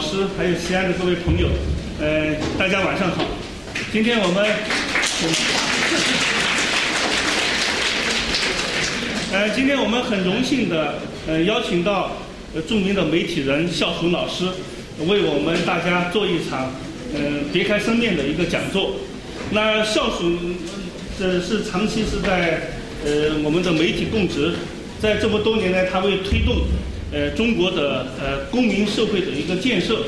老师，还有西安的各位朋友，呃，大家晚上好。今天我们，呃，今天我们很荣幸的，呃，邀请到呃著名的媒体人肖曙老师，为我们大家做一场，呃，别开生面的一个讲座。那肖曙，这是长期是在呃我们的媒体供职，在这么多年来，他为推动。呃，中国的呃公民社会的一个建设，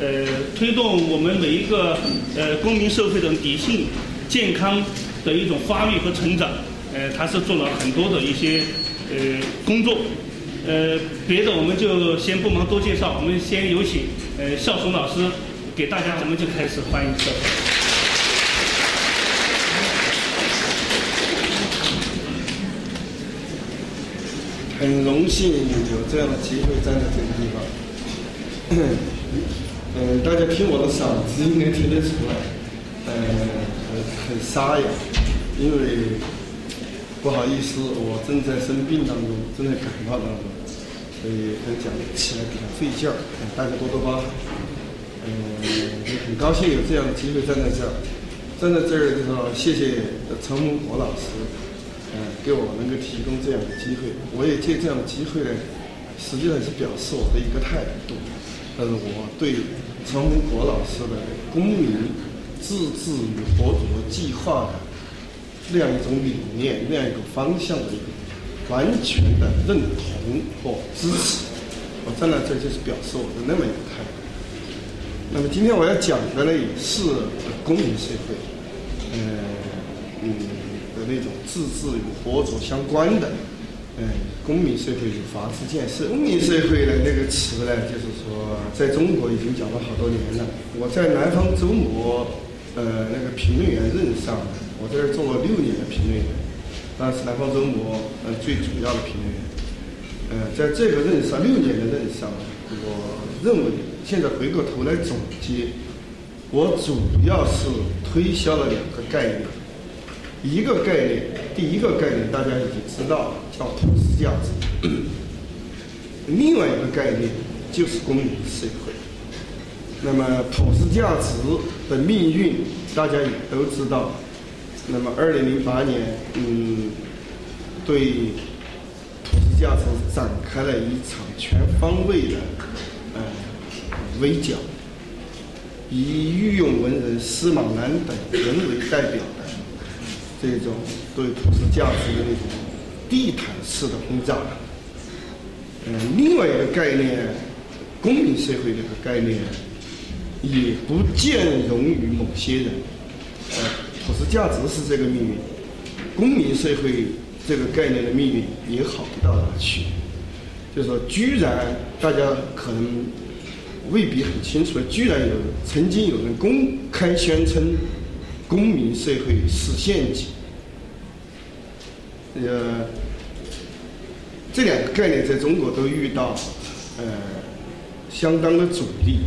呃，推动我们每一个呃公民社会的理性、健康的一种发育和成长，呃，他是做了很多的一些呃工作，呃，别的我们就先不忙多介绍，我们先有请呃孝松老师给大家，我们就开始欢迎社会。很荣幸有这样的机会站在这个地方。嗯，大家听我的嗓子应该听得出来，呃，很沙哑，因为不好意思，我正在生病当中，正在感冒当中，所以讲起来比较费劲儿，大家多多包涵。嗯，很高兴有这样的机会站在这儿，站在这儿的时候，谢谢陈文国老师。嗯，给我能够提供这样的机会，我也借这样的机会呢，实际上是表示我的一个态度，但是我对陈洪国老师的公民自治与合作计划的那样一种理念、那样一个方向的一个完全的认同和支持，我站在这就是表示我的那么一个态度。那么今天我要讲的呢，也是公民社会，嗯嗯。那种自治与合作相关的，嗯，公民社会与法治建设。公民社会呢，那个词呢，就是说，在中国已经讲了好多年了。我在南方周末，呃，那个评论员任上，我在这儿做了六年的评论员，当时南方周末呃最主要的评论员。呃，在这个任上六年的任上，我认为现在回过头来总结，我主要是推销了两个概念。一个概念，第一个概念大家已经知道了，叫普世价值。另外一个概念就是公民社会。那么普世价值的命运大家也都知道。那么二零零八年，嗯，对普世价值展开了一场全方位的呃围剿，以御用文人司马南等人为代表。这种对普世价值的那种地毯式的轰炸，嗯，另外一个概念，公民社会这个概念，也不见容于某些人。呃，普世价值是这个命运，公民社会这个概念的命运也好不到哪去。就是说，居然大家可能未必很清楚，居然有曾经有人公开宣称。公民社会是陷阱，呃，这两个概念在中国都遇到呃相当的阻力。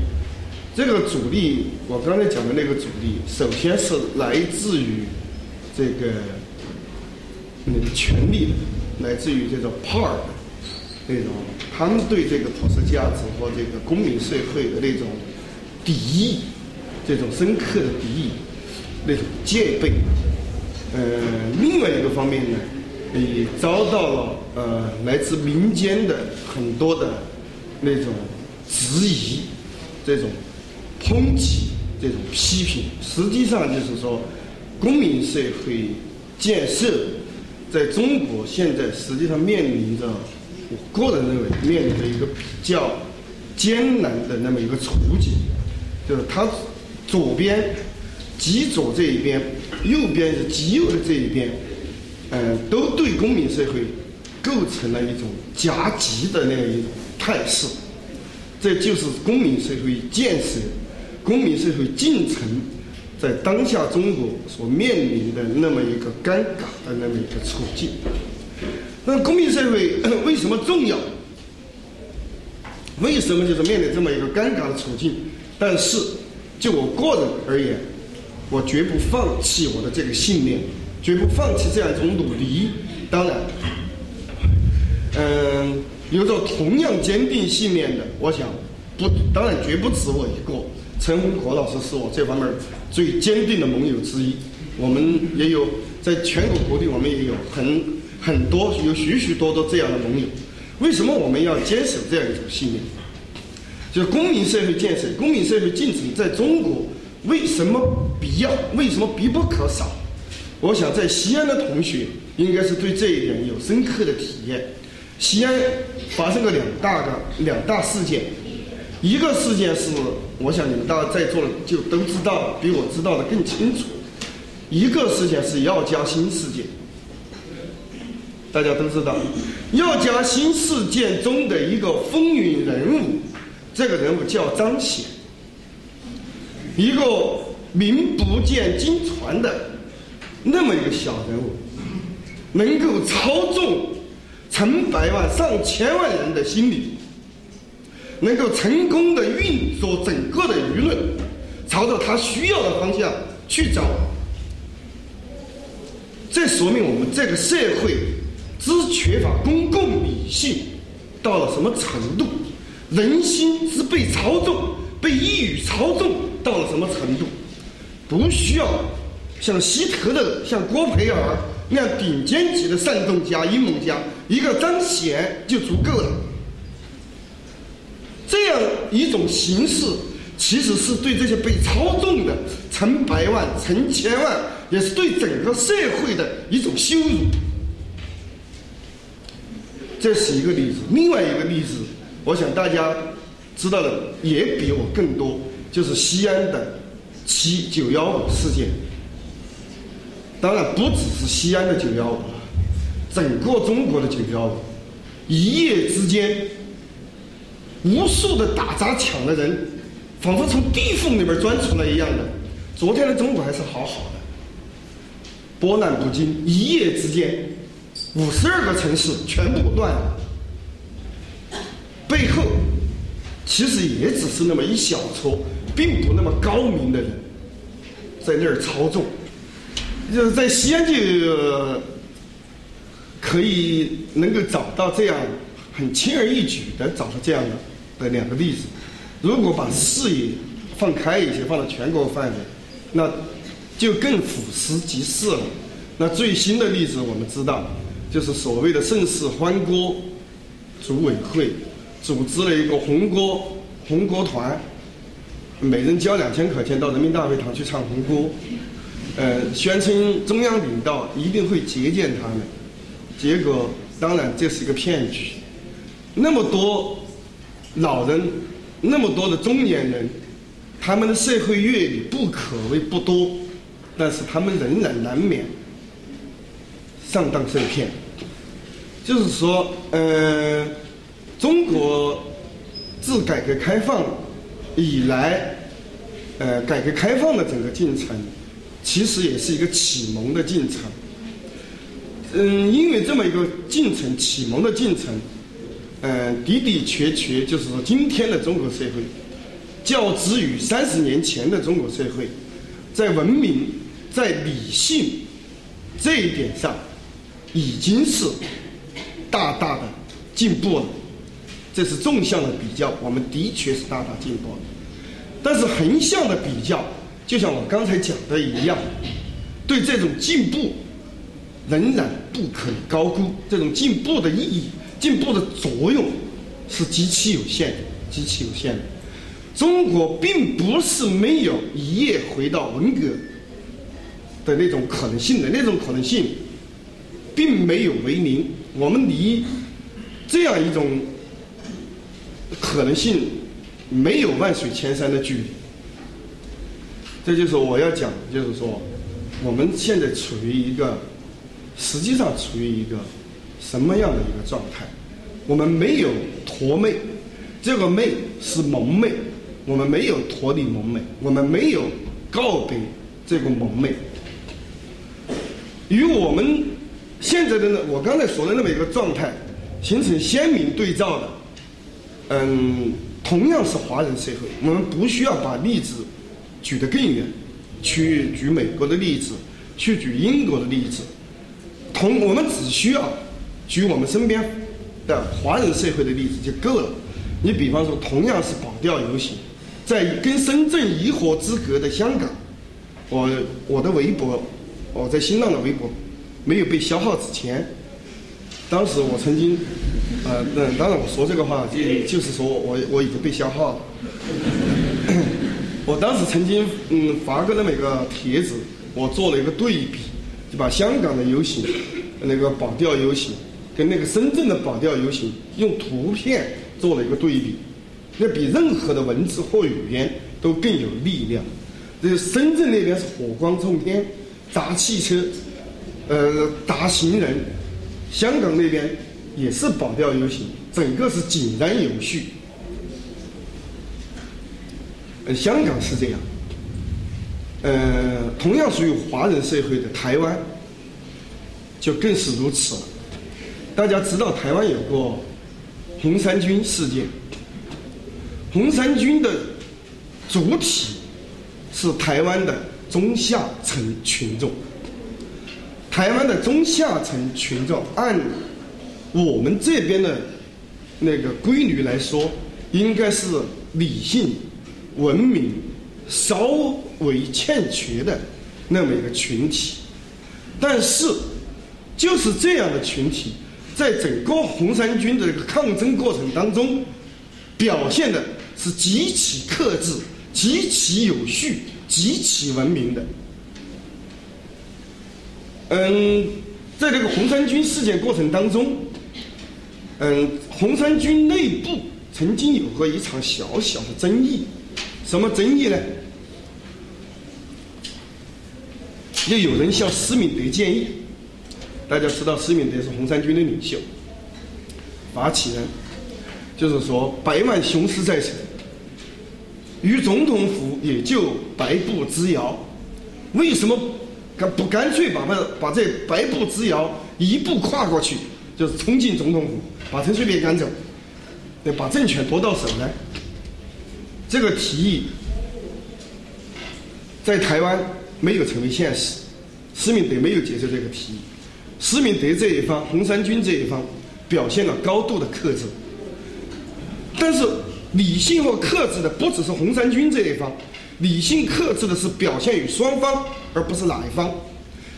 这个阻力，我刚才讲的那个阻力，首先是来自于这个那个权力，来自于这种 power 的那种，他们对这个普世价值和这个公民社会的那种敌意，这种深刻的敌意。那种戒备，呃，另外一个方面呢，也遭到了呃来自民间的很多的那种质疑、这种抨击、这种批评。实际上就是说，公民社会建设在中国现在实际上面临着，我个人认为面临着一个比较艰难的那么一个处境，就是它左边。极左这一边，右边是极右的这一边，嗯，都对公民社会构成了一种夹击的那样一种态势。这就是公民社会建设、公民社会进程在当下中国所面临的那么一个尴尬的那么一个处境。那公民社会为什么重要？为什么就是面临这么一个尴尬的处境？但是就我个人而言，我绝不放弃我的这个信念，绝不放弃这样一种努力。当然，嗯，有着同样坚定信念的，我想不，当然绝不止我一个。陈红国老师是我这方面最坚定的盟友之一。我们也有在全国各地，我们也有很很多有许许多多这样的盟友。为什么我们要坚守这样一种信念？就是公民社会建设、公民社会进程在中国为什么必要？为什么必不可少？我想在西安的同学应该是对这一点有深刻的体验。西安发生了两大个两大事件，一个事件是我想你们大家在座的就都知道，比我知道的更清楚。一个事件是药家鑫事件，大家都知道，药家鑫事件中的一个风云人物，这个人物叫张显，一个名不见经传的那么一个小人物，能够操纵成百万上千万人的心理，能够成功的运作整个的舆论，朝着他需要的方向去走。这说明我们这个社会之缺乏公共理性到了什么程度，人心之被操纵、被一语操纵到了什么程度？不需要像希特勒、像郭培尔那样顶尖级的煽动家、阴谋家，一个张显就足够了。这样一种形式，其实是对这些被操纵的成百万、成千万。也是对整个社会的一种羞辱，这是一个例子。另外一个例子，我想大家知道的也比我更多，就是西安的七九幺五事件。当然不只是西安的九幺五，整个中国的九幺五，一夜之间，无数的打砸抢的人，仿佛从地缝里边钻出来一样的。昨天的中国还是好好的。波澜不惊，一夜之间，五十二个城市全部乱了。背后其实也只是那么一小撮，并不那么高明的人在那儿操纵。就是在西安就可以能够找到这样很轻而易举的找到这样的的两个例子。如果把视野放开一些，放到全国范围，那。就更俯拾即是了。那最新的例子我们知道，就是所谓的盛世欢歌组委会组织了一个红歌红歌团，每人交两千块钱到人民大会堂去唱红歌，呃，宣称中央领导一定会接见他们。结果当然这是一个骗局。那么多老人，那么多的中年人，他们的社会阅历不可谓不多。但是他们仍然难免上当受骗，就是说，呃，中国自改革开放以来，呃，改革开放的整个进程，其实也是一个启蒙的进程。嗯，因为这么一个进程，启蒙的进程，呃，的的确确就是说，今天的中国社会，较之于三十年前的中国社会，在文明。在理性这一点上，已经是大大的进步了。这是纵向的比较，我们的确是大大进步了。但是横向的比较，就像我刚才讲的一样，对这种进步仍然不可以高估。这种进步的意义、进步的作用是极其有限的，极其有限的。中国并不是没有一夜回到文革。的那种可能性的那种可能性，并没有为零。我们离这样一种可能性没有万水千山的距离。这就是我要讲，就是说，我们现在处于一个实际上处于一个什么样的一个状态？我们没有驼妹，这个妹是蒙昧，我们没有脱离蒙昧，我们没有告别这个蒙昧。与我们现在的，我刚才说的那么一个状态，形成鲜明对照的，嗯，同样是华人社会，我们不需要把例子举得更远，去举美国的例子，去举英国的例子，同我们只需要举我们身边的华人社会的例子就够了。你比方说，同样是保钓游行，在跟深圳一河之隔的香港，我我的微博，我在新浪的微博没有被消耗之前，当时我曾经，呃，那当然我说这个话就就是说我我已经被消耗了。我当时曾经嗯发过那么一个帖子，我做了一个对比，就把香港的游行那个保钓游行跟那个深圳的保钓游行用图片。做了一个对比，那比任何的文字或语言都更有力量。这深圳那边是火光冲天，砸汽车，呃，打行人；香港那边也是保钓游行，整个是井然有序。呃，香港是这样，呃，同样属于华人社会的台湾就更是如此了。大家知道台湾有过。红三军事件，红三军的主体是台湾的中下层群众。台湾的中下层群众，按我们这边的那个规律来说，应该是理性、文明稍微欠缺的那么一个群体。但是，就是这样的群体。在整个红三军的这个抗争过程当中，表现的是极其克制、极其有序、极其文明的。嗯，在这个红三军事件过程当中，嗯，红三军内部曾经有过一场小小的争议，什么争议呢？又有人向施敏德建议。大家知道施敏德是红三军的领袖、发起人，就是说百万雄师在此，与总统府也就百步之遥，为什么干不干脆把把把这百步之遥一步跨过去，就是冲进总统府，把陈水扁赶走，把政权夺到手呢？这个提议在台湾没有成为现实，施明德没有接受这个提议。施明德这一方，红三军这一方，表现了高度的克制。但是理性和克制的不只是红三军这一方，理性克制的是表现于双方，而不是哪一方。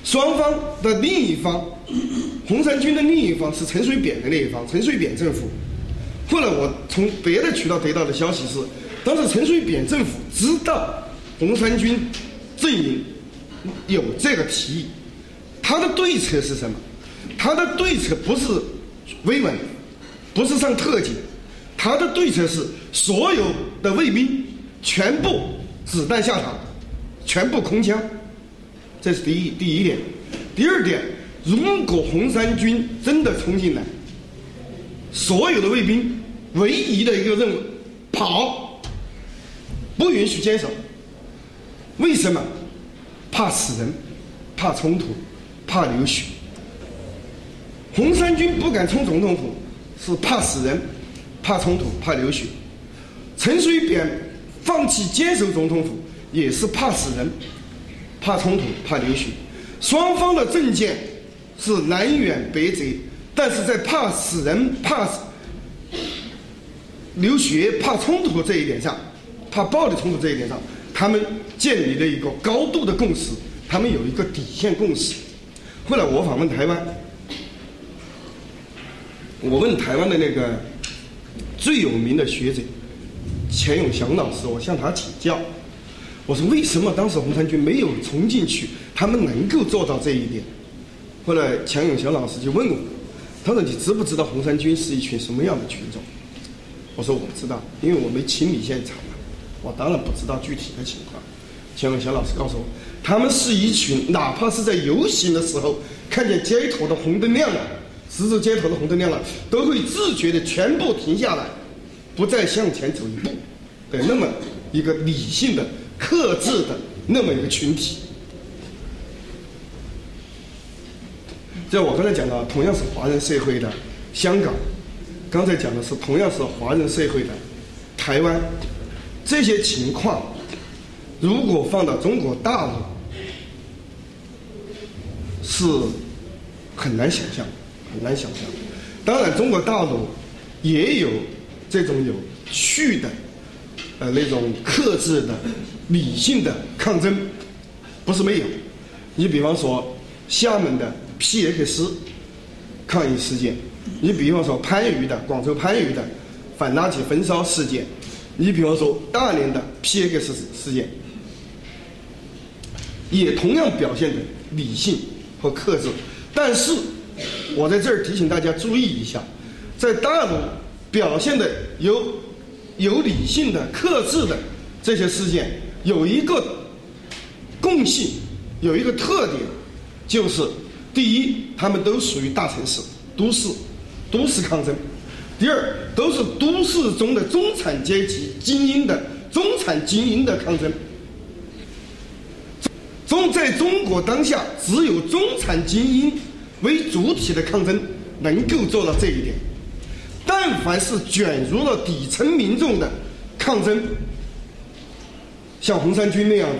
双方的另一方，红三军的另一方是陈水扁的那一方，陈水扁政府。后来我从别的渠道得到的消息是，当时陈水扁政府知道红三军阵营有这个提议。他的对策是什么？他的对策不是维稳，不是上特警，他的对策是所有的卫兵全部子弹下膛，全部空枪。这是第一第一点。第二点，如果红三军真的冲进来，所有的卫兵唯一的一个任务跑，不允许坚守。为什么？怕死人，怕冲突。怕流血，红三军不敢冲总统府，是怕死人、怕冲突、怕流血。陈水扁放弃坚守总统府，也是怕死人、怕冲突、怕流血。双方的政见是南辕北辙，但是在怕死人、怕流血、怕冲突这一点上，怕暴力冲突这一点上，他们建立了一个高度的共识，他们有一个底线共识。后来我访问台湾，我问台湾的那个最有名的学者钱永祥老师，我向他请教，我说为什么当时红三军没有冲进去，他们能够做到这一点？后来钱永祥老师就问我，他说你知不知道红三军是一群什么样的群众？我说我不知道，因为我没亲历现场嘛，我当然不知道具体的情况。钱永祥老师告诉我。他们是一群，哪怕是在游行的时候，看见街头的红灯亮了，十字街头的红灯亮了，都会自觉的全部停下来，不再向前走一步，的那么一个理性的、克制的那么一个群体。就我刚才讲的，同样是华人社会的香港，刚才讲的是同样是华人社会的台湾，这些情况。如果放到中国大陆，是很难想象，很难想象。当然，中国大陆也有这种有序的，呃，那种克制的、理性的抗争，不是没有。你比方说厦门的 PX 抗议事件，你比方说番禺的广州番禺的反垃圾焚烧事件，你比方说大连的 PX 事件，也同样表现的理性和克制。但是，我在这儿提醒大家注意一下，在大陆表现的有有理性的、克制的这些事件，有一个共性，有一个特点，就是第一，他们都属于大城市、都市、都市抗争；第二，都是都市中的中产阶级精英的中产精英的抗争。中在中国当下，只有中产精英为主体的抗争能够做到这一点。但凡是卷入了底层民众的抗争，像红三军那样的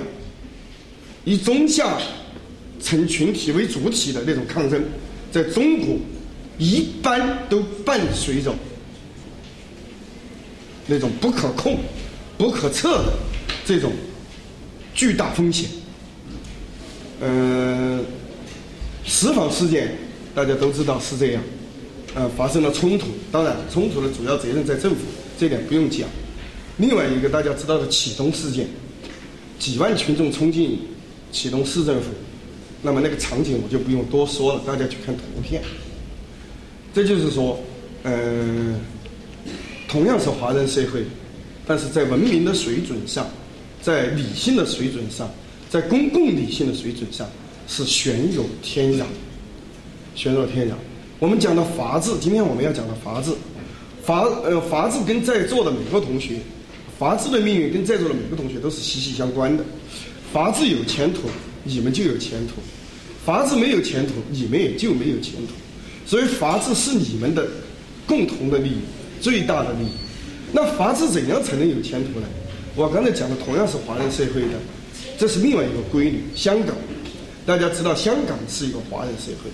以中下层群体为主体的那种抗争，在中国一般都伴随着那种不可控、不可测的这种巨大风险。嗯，石坊事件大家都知道是这样，呃，发生了冲突。当然，冲突的主要责任在政府，这点不用讲。另外一个大家知道的启东事件，几万群众冲进启东市政府，那么那个场景我就不用多说了，大家去看图片。这就是说，嗯，同样是华人社会，但是在文明的水准上，在理性的水准上。在公共理性的水准上是悬有天壤，悬有天壤。我们讲的法治，今天我们要讲的法治，法呃法治跟在座的每个同学，法治的命运跟在座的每个同学都是息息相关的。法治有前途，你们就有前途；法治没有前途，你们也就没有前途。所以法治是你们的共同的利益，最大的利益。那法治怎样才能有前途呢？我刚才讲的同样是华人社会的。这是另外一个规律。香港，大家知道，香港是一个华人社会。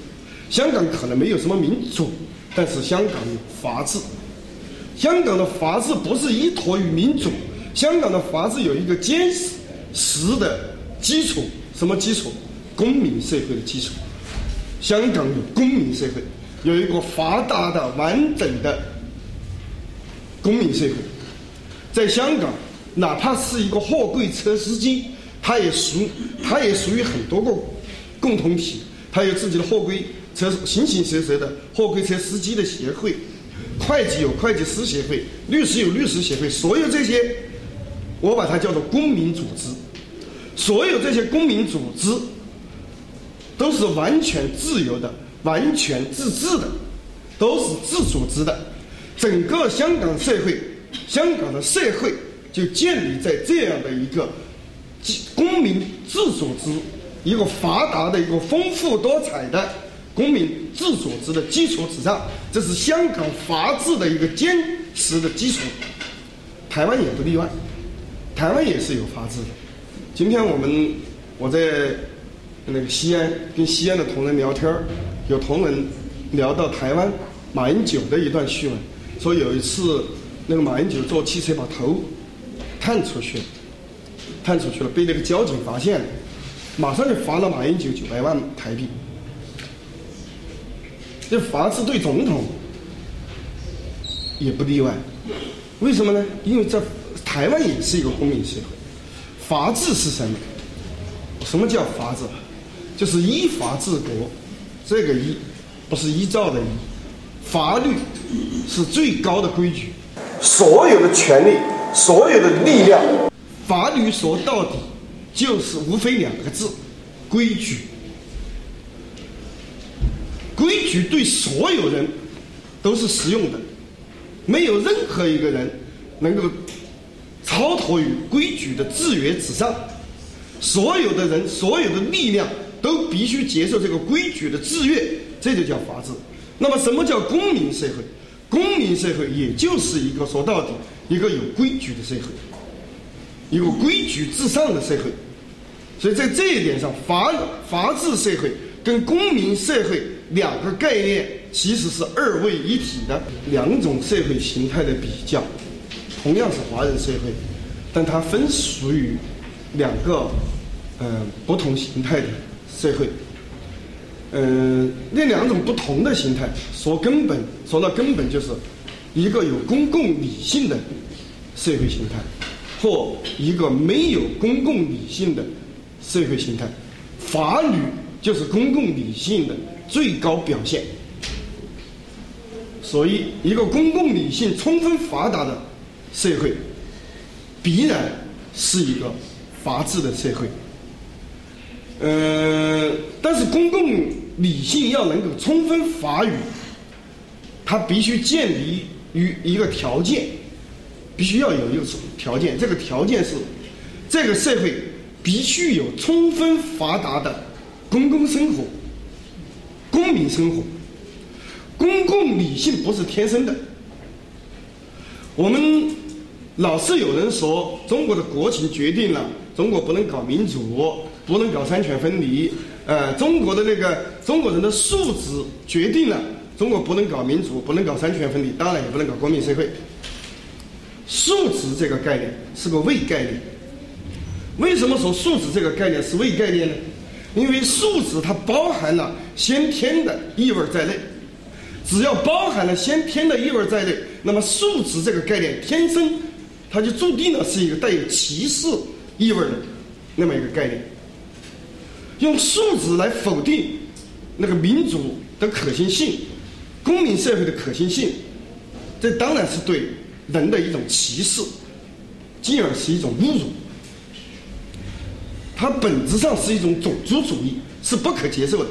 香港可能没有什么民主，但是香港有法治。香港的法治不是依托于民主，香港的法治有一个坚实的基础，什么基础？公民社会的基础。香港有公民社会，有一个发达的、完整的公民社会。在香港，哪怕是一个货柜车司机。他也属，他也属于很多个共同体。他有自己的货柜车，形形色色的货柜车司机的协会，会计有会计师协会，律师有律师协会。所有这些，我把它叫做公民组织。所有这些公民组织都是完全自由的，完全自治的，都是自组织的。整个香港社会，香港的社会就建立在这样的一个。公民自组织一个发达的一个丰富多彩的公民自组织的基础之上，这是香港法治的一个坚实的基础。台湾也不例外，台湾也是有法治的。今天我们我在那个西安跟西安的同仁聊天，有同仁聊到台湾马英九的一段趣闻，说有一次那个马英九坐汽车把头探出去。探出去了，被那个交警发现了，马上就罚了马英九九百万台币。这法治对总统也不例外，为什么呢？因为在台湾也是一个公民社会，法治是什么？什么叫法治？就是依法治国，这个依不是依照的依，法律是最高的规矩，所有的权利，所有的力量。法律说到底，就是无非两个字：规矩。规矩对所有人都是适用的，没有任何一个人能够超脱于规矩的制约之上。所有的人，所有的力量都必须接受这个规矩的制约，这就叫法治。那么，什么叫公民社会？公民社会也就是一个说到底，一个有规矩的社会。一个规矩至上的社会，所以在这一点上，法法治社会跟公民社会两个概念其实是二位一体的两种社会形态的比较，同样是华人社会，但它分属于两个呃不同形态的社会。嗯，那两种不同的形态，说根本说到根本，就是一个有公共理性的社会形态，或一个没有公共理性的社会形态。法律就是公共理性的最高表现。所以，一个公共理性充分发达的社会，必然是一个法治的社会。呃，但是公共理性要能够充分发育，它必须建立于一个条件，必须要有一个条件。这个条件是，这个社会必须有充分发达的公共生活、公民生活。公共理性不是天生的。我们老是有人说，中国的国情决定了中国不能搞民主，不能搞三权分离。呃，中国的那个中国人的素质决定了中国不能搞民主，不能搞三权分离，当然也不能搞公民社会。素质这个概念是个伪概念。为什么说素质这个概念是伪概念呢？因为素质它包含了先天的意味在内。只要包含了先天的意味在内，那么素质这个概念天生它就注定了是一个带有歧视意味的那么一个概念。用素质来否定那个民主的可行性、公民社会的可行性，这当然是对人的一种歧视，进而是一种侮辱。它本质上是一种种族主义，是不可接受的。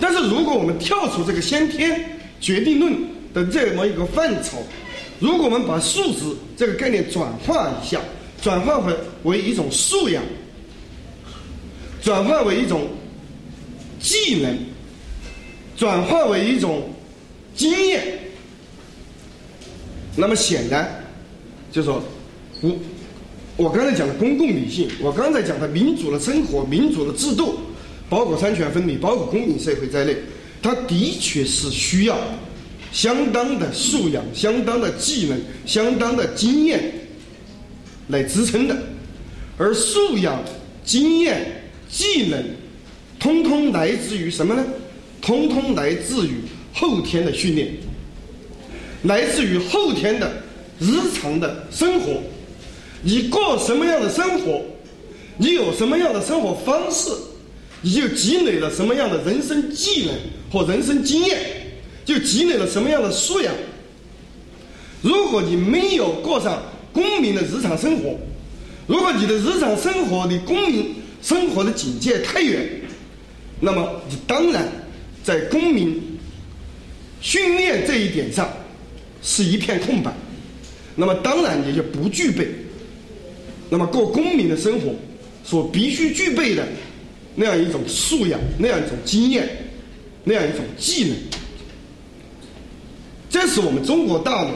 但是如果我们跳出这个先天，决定论的这么一个范畴，如果我们把素质这个概念转化一下，转化为为一种素养，转化为一种技能，转化为一种经验，那么显然，就说我我刚才讲的公共理性，我刚才讲的民主的生活、民主的制度，包括三权分立、包括公民社会在内。它的确是需要相当的素养、相当的技能、相当的经验来支撑的，而素养、经验、技能，通通来自于什么呢？通通来自于后天的训练，来自于后天的日常的生活。你过什么样的生活，你有什么样的生活方式。你就积累了什么样的人生技能和人生经验，就积累了什么样的素养。如果你没有过上公民的日常生活，如果你的日常生活离公民生活的境界太远，那么你当然在公民训练这一点上是一片空白，那么当然也就不具备那么过公民的生活所必须具备的。那样一种素养，那样一种经验，那样一种技能，这是我们中国大陆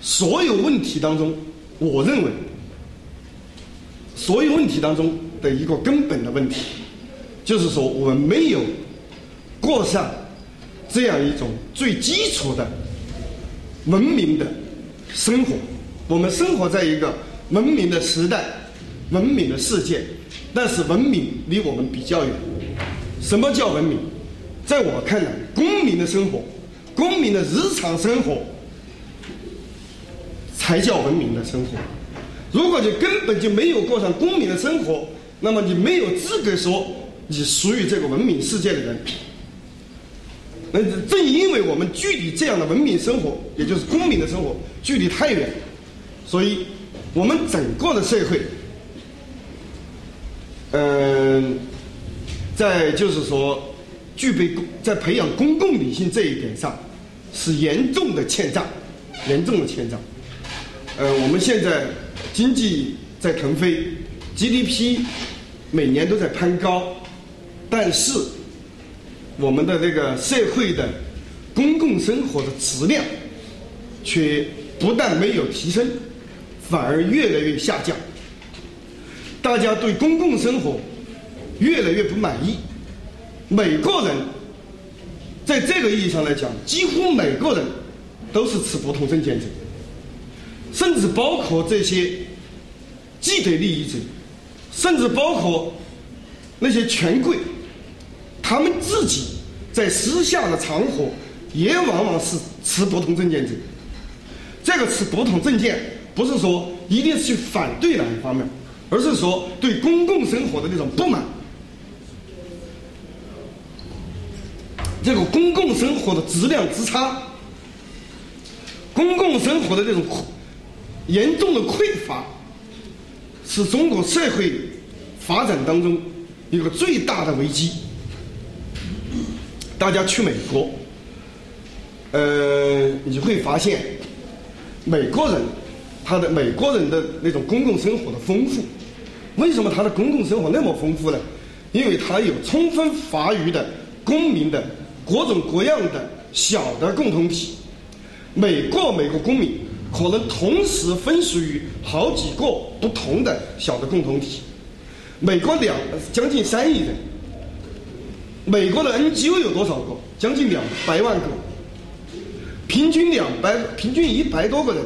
所有问题当中，我认为所有问题当中的一个根本的问题，就是说我们没有过上这样一种最基础的文明的生活。我们生活在一个文明的时代，文明的世界。但是文明离我们比较远。什么叫文明？在我看来，公民的生活，公民的日常生活，才叫文明的生活。如果你根本就没有过上公民的生活，那么你没有资格说你属于这个文明世界的人。那正因为我们距离这样的文明生活，也就是公民的生活距离太远，所以我们整个的社会。嗯，在就是说，具备在培养公共理性这一点上，是严重的欠账，严重的欠账。呃，我们现在经济在腾飞，GDP 每年都在攀高，但是我们的这个社会的公共生活的质量却不但没有提升，反而越来越下降。大家对公共生活越来越不满意，每个人在这个意义上来讲，几乎每个人都是持不同证件者，甚至包括这些既得利益者，甚至包括那些权贵，他们自己在私下的场合也往往是持不同证件者。这个持不同证件，不是说一定是去反对哪一方面，而是说对公共生活的那种不满。这个公共生活的质量之差，公共生活的这种严重的匮乏，是中国社会发展当中一个最大的危机。大家去美国，呃，你会发现，美国人他的美国人的那种公共生活的丰富，为什么他的公共生活那么丰富呢？因为他有充分发育的公民的。各种各样的小的共同体，每个每个公民可能同时分属于好几个不同的小的共同体。美国两将近三亿人，美国的 NGO 有多少个？将近两百万个，平均两百，平均一百多个人，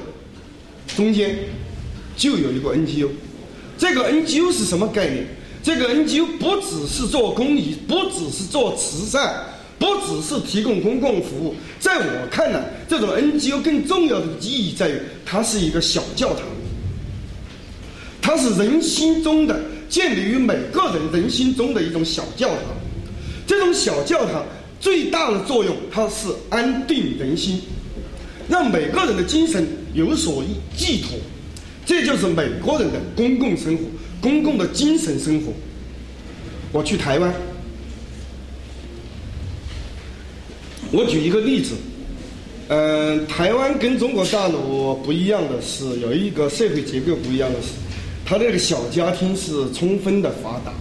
中间就有一个 NGO。这个 NGO 是什么概念？这个 NGO 不只是做公益，不只是做慈善。不只是提供公共服务，在我看来，这种 NGO 更重要的意义在于，它是一个小教堂，它是人心中的建立于每个人人心中的一种小教堂。这种小教堂最大的作用，它是安定人心，让每个人的精神有所寄托。这就是美国人的公共生活，公共的精神生活。我去台湾。我举一个例子，嗯，台湾跟中国大陆不一样的是，有一个社会结构不一样的是，它这个小家庭是充分的发达，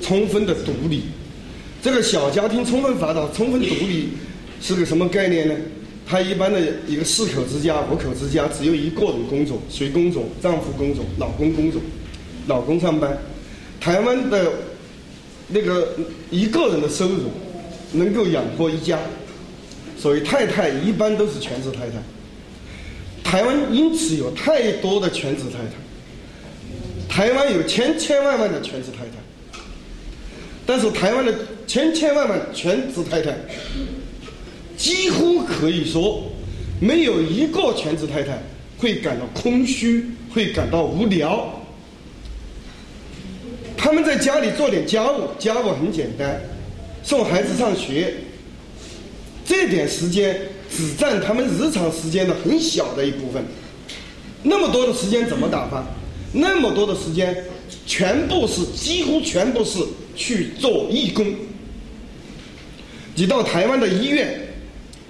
充分的独立。这个小家庭充分发达、充分独立是个什么概念呢？他一般的一个四口之家、五口之家，只有一个人工作，谁工作？丈夫工作，老公工作，老公上班。台湾的那个一个人的收入。能够养活一家，所以太太一般都是全职太太。台湾因此有太多的全职太太，台湾有千千万万的全职太太，但是台湾的千千万万全职太太，几乎可以说没有一个全职太太会感到空虚，会感到无聊。他们在家里做点家务，家务很简单。送孩子上学，这点时间只占他们日常时间的很小的一部分。那么多的时间怎么打发？那么多的时间，全部是几乎全部是去做义工。你到台湾的医院，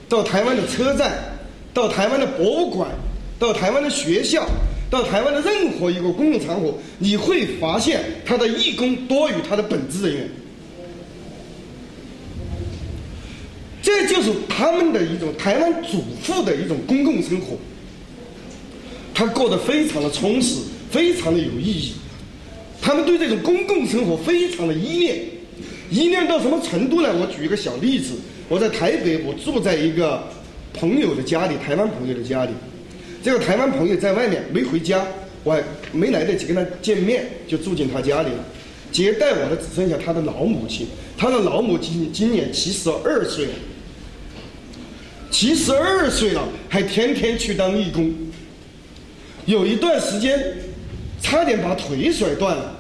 到台湾的车站，到台湾的博物馆，到台湾的学校，到台湾的任何一个公共场合，你会发现他的义工多于他的本职人员。这就是他们的一种台湾主妇的一种公共生活，他过得非常的充实，非常的有意义。他们对这种公共生活非常的依恋，依恋到什么程度呢？我举一个小例子，我在台北，我住在一个朋友的家里，台湾朋友的家里。这个台湾朋友在外面没回家，我还没来得及跟他见面，就住进他家里了。接待我的只剩下他的老母亲，他的老母亲今年七十二岁了。七十二岁了，还天天去当义工。有一段时间，差点把腿摔断了。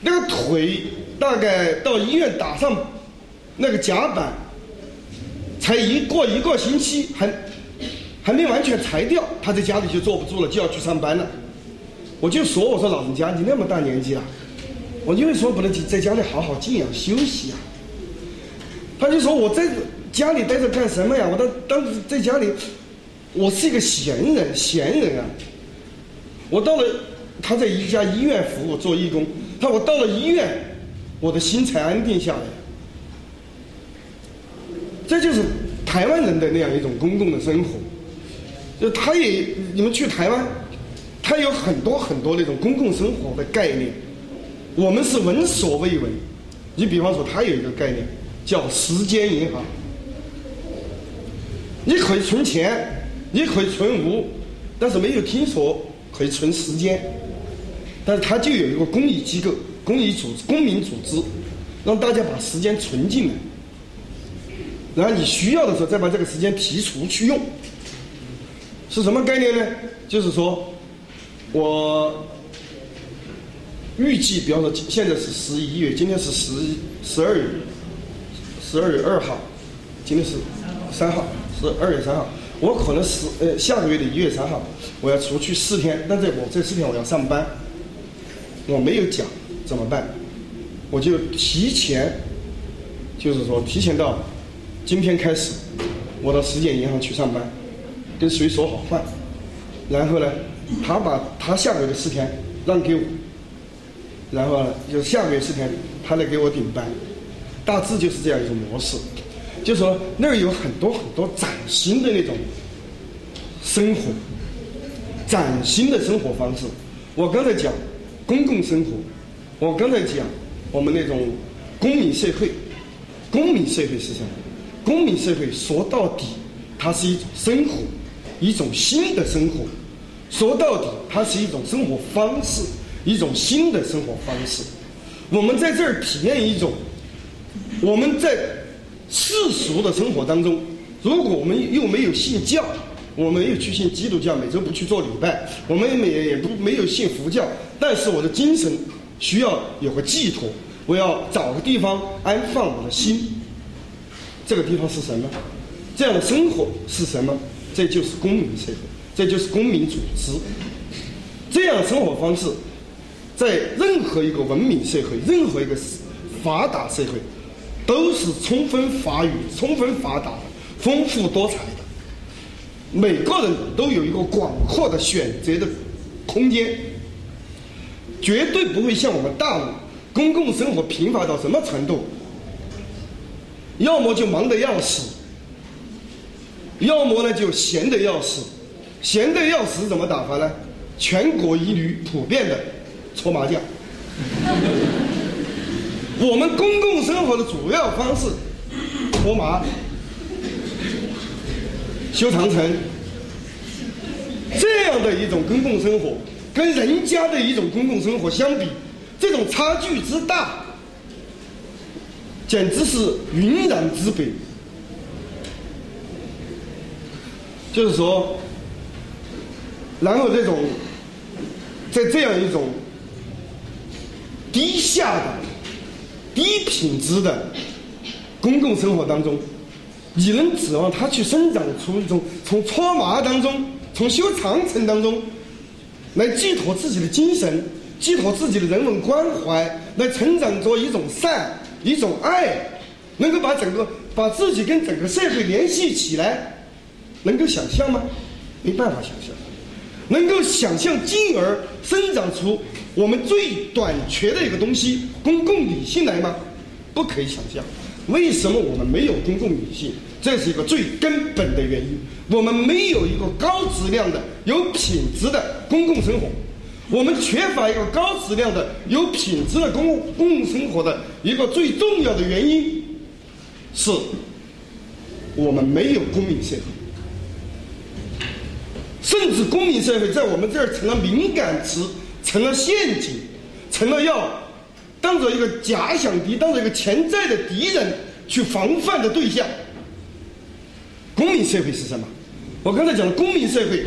那个腿大概到医院打上那个夹板，才一过一个星期，还还没完全裁掉，他在家里就坐不住了，就要去上班了。我就说：“我说老人家，你那么大年纪了，我因为说不能在家里好好静养休息啊。”他就说：“我在。”家里待着干什么呀？我当当时在家里，我是一个闲人，闲人啊。我到了，他在一家医院服务做义工。他我到了医院，我的心才安定下来。这就是台湾人的那样一种公共的生活。就他也，你们去台湾，他有很多很多那种公共生活的概念，我们是闻所未闻。你比方说，他有一个概念叫时间银行。你可以存钱，你可以存物，但是没有听说可以存时间。但是他就有一个公益机构、公益组织、公民组织，让大家把时间存进来，然后你需要的时候再把这个时间提出去用。是什么概念呢？就是说，我预计，比方说现在是十一月，今天是十十二月，十二月二号，今天是三号，是二月三号。我可能是呃下个月的一月三号，我要出去四天，但是我这四天我要上班，我没有讲怎么办？我就提前，就是说提前到今天开始，我到时间银行去上班。跟谁说好话，然后呢，他把他下个月的四天让给我，然后呢，就下个月四天他来给我顶班，大致就是这样一种模式。就说那儿有很多很多崭新的那种生活，崭新的生活方式。我刚才讲公共生活，我刚才讲我们那种公民社会，公民社会是什么？公民社会说到底，它是一种生活。一种新的生活，说到底，它是一种生活方式，一种新的生活方式。我们在这儿体验一种，我们在世俗的生活当中，如果我们又没有信教，我们又去信基督教，每周不去做礼拜，我们也也不没有信佛教，但是我的精神需要有个寄托，我要找个地方安放我的心。这个地方是什么？这样的生活是什么？这就是公民社会，这就是公民组织。这样的生活方式，在任何一个文明社会、任何一个发达社会，都是充分发育、充分发达的、丰富多彩的。每个人都有一个广阔的选择的空间，绝对不会像我们大陆公共生活贫乏到什么程度，要么就忙得要死。要么呢就闲得要死，闲得要死怎么打发呢？全国一律普遍的搓麻将。我们公共生活的主要方式，搓麻、修长城，这样的一种公共生活，跟人家的一种公共生活相比，这种差距之大，简直是云南之北。就是说，然后这种，在这样一种低下的、低品质的公共生活当中，你能指望他去生长出一种从搓麻当中、从修长城当中来寄托自己的精神、寄托自己的人文关怀，来成长着一种善、一种爱，能够把整个把自己跟整个社会联系起来？能够想象吗？没办法想象。能够想象，进而生长出我们最短缺的一个东西——公共理性来吗？不可以想象。为什么我们没有公共理性？这是一个最根本的原因。我们没有一个高质量的、有品质的公共生活。我们缺乏一个高质量的、有品质的公共公共生活的一个最重要的原因，是我们没有公民社会。甚至公民社会在我们这儿成了敏感词，成了陷阱，成了要当做一个假想敌，当做一个潜在的敌人去防范的对象。公民社会是什么？我刚才讲的公民社会，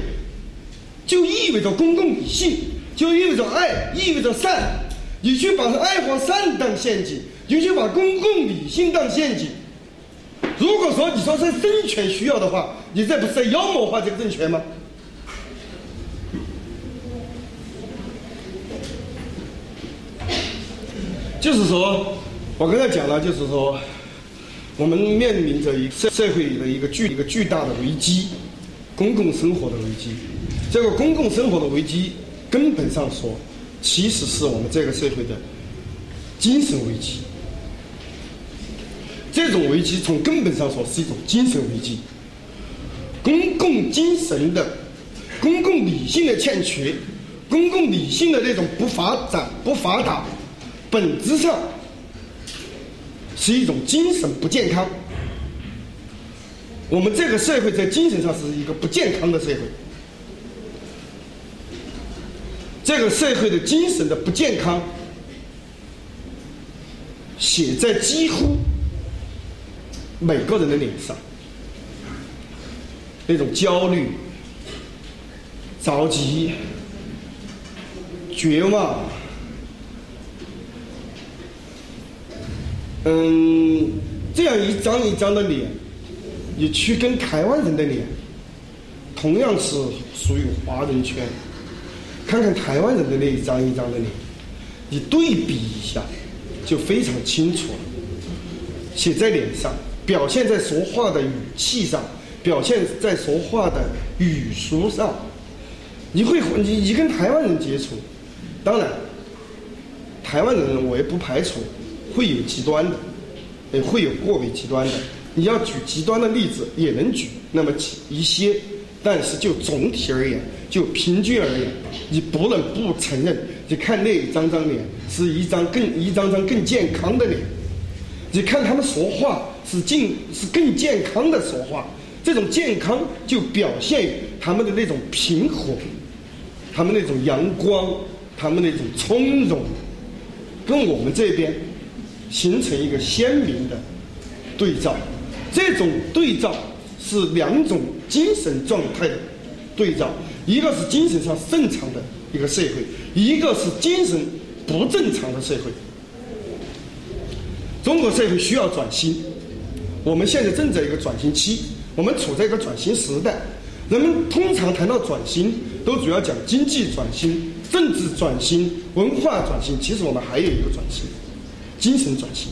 就意味着公共理性，就意味着爱，意味着善。你去把爱和善当陷阱，你去把公共理性当陷阱。如果说你说是政权需要的话，你这不是在妖魔化这个政权吗？就是说，我刚才讲了，就是说，我们面临着一社社会的一个巨一个巨大的危机，公共生活的危机。这个公共生活的危机，根本上说，其实是我们这个社会的精神危机。这种危机从根本上说是一种精神危机，公共精神的、公共理性的欠缺，公共理性的那种不发展、不发达。本质上是一种精神不健康。我们这个社会在精神上是一个不健康的社会，这个社会的精神的不健康，写在几乎每个人的脸上，那种焦虑、着急、绝望，嗯，这样一张一张的脸。你去跟台湾人的脸，同样是属于华人圈，看看台湾人的那一张一张的脸，你对比一下，就非常清楚了。写在脸上，表现在说话的语气上，表现在说话的语速上，你会你你跟台湾人接触，当然，台湾人我也不排除会有极端的，也会有个别极端的。你要举极端的例子也能举那么一些，但是就总体而言，就平均而言，你不能不承认。你看那一张张脸，是一张更一张张更健康的脸。你看他们说话是健是更健康的说话，这种健康就表现他们的那种平和，他们那种阳光，他们那种从容，跟我们这边形成一个鲜明的对照。这种对照是两种精神状态的对照，一个是精神上正常的一个社会，一个是精神不正常的社会。中国社会需要转型，我们现在正在一个转型期，我们处在一个转型时代。人们通常谈到转型，都主要讲经济转型、政治转型、文化转型，其实我们还有一个转型，精神转型。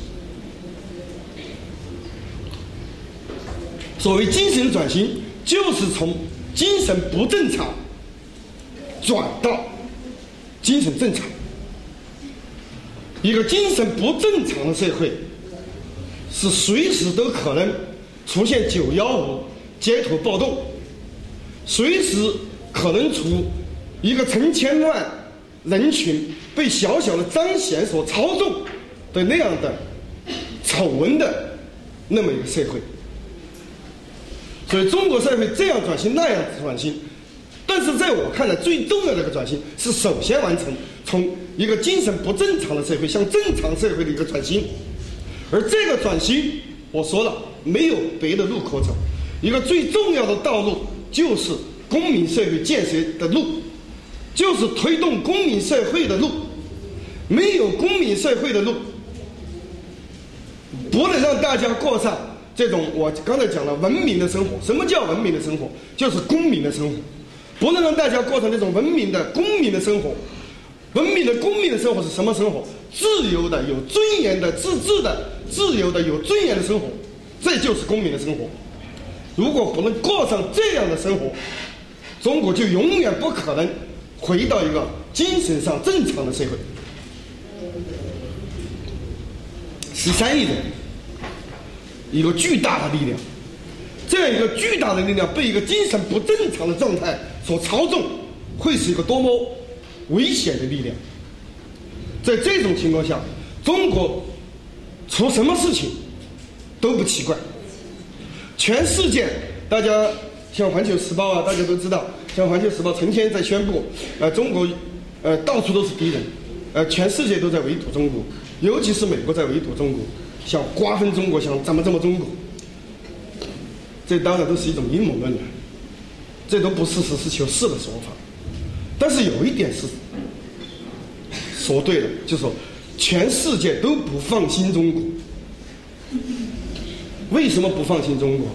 所谓精神转型，就是从精神不正常转到精神正常。一个精神不正常的社会，是随时都可能出现九幺五街头暴动，随时可能出一个成千万人群被小小的张贤所操纵的那样的丑闻的那么一个社会。所以中国社会这样转型那样转型，但是在我看来，最重要的一个转型是首先完成从一个精神不正常的社会向正常社会的一个转型，而这个转型，我说了没有别的路可走，一个最重要的道路就是公民社会建设的路，就是推动公民社会的路，没有公民社会的路，不能让大家过上。这种我刚才讲了文明的生活，什么叫文明的生活？就是公民的生活，不能让大家过成那种文明的公民的生活。文明的公民的生活是什么生活？自由的、有尊严的、自治的、自由的、有尊严的生活，这就是公民的生活。如果不能过上这样的生活，中国就永远不可能回到一个精神上正常的社会。十三亿人。一个巨大的力量，这样一个巨大的力量被一个精神不正常的状态所操纵，会是一个多么危险的力量。在这种情况下，中国出什么事情都不奇怪。全世界，大家像《环球时报》啊，大家都知道，像《环球时报》成天在宣布，呃，中国，呃，到处都是敌人，呃，全世界都在围堵中国，尤其是美国在围堵中国。想瓜分中国，想怎么怎么中国，这当然都是一种阴谋论了，这都不是实事求是的说法。但是有一点是说对了，就是说全世界都不放心中国。为什么不放心中国？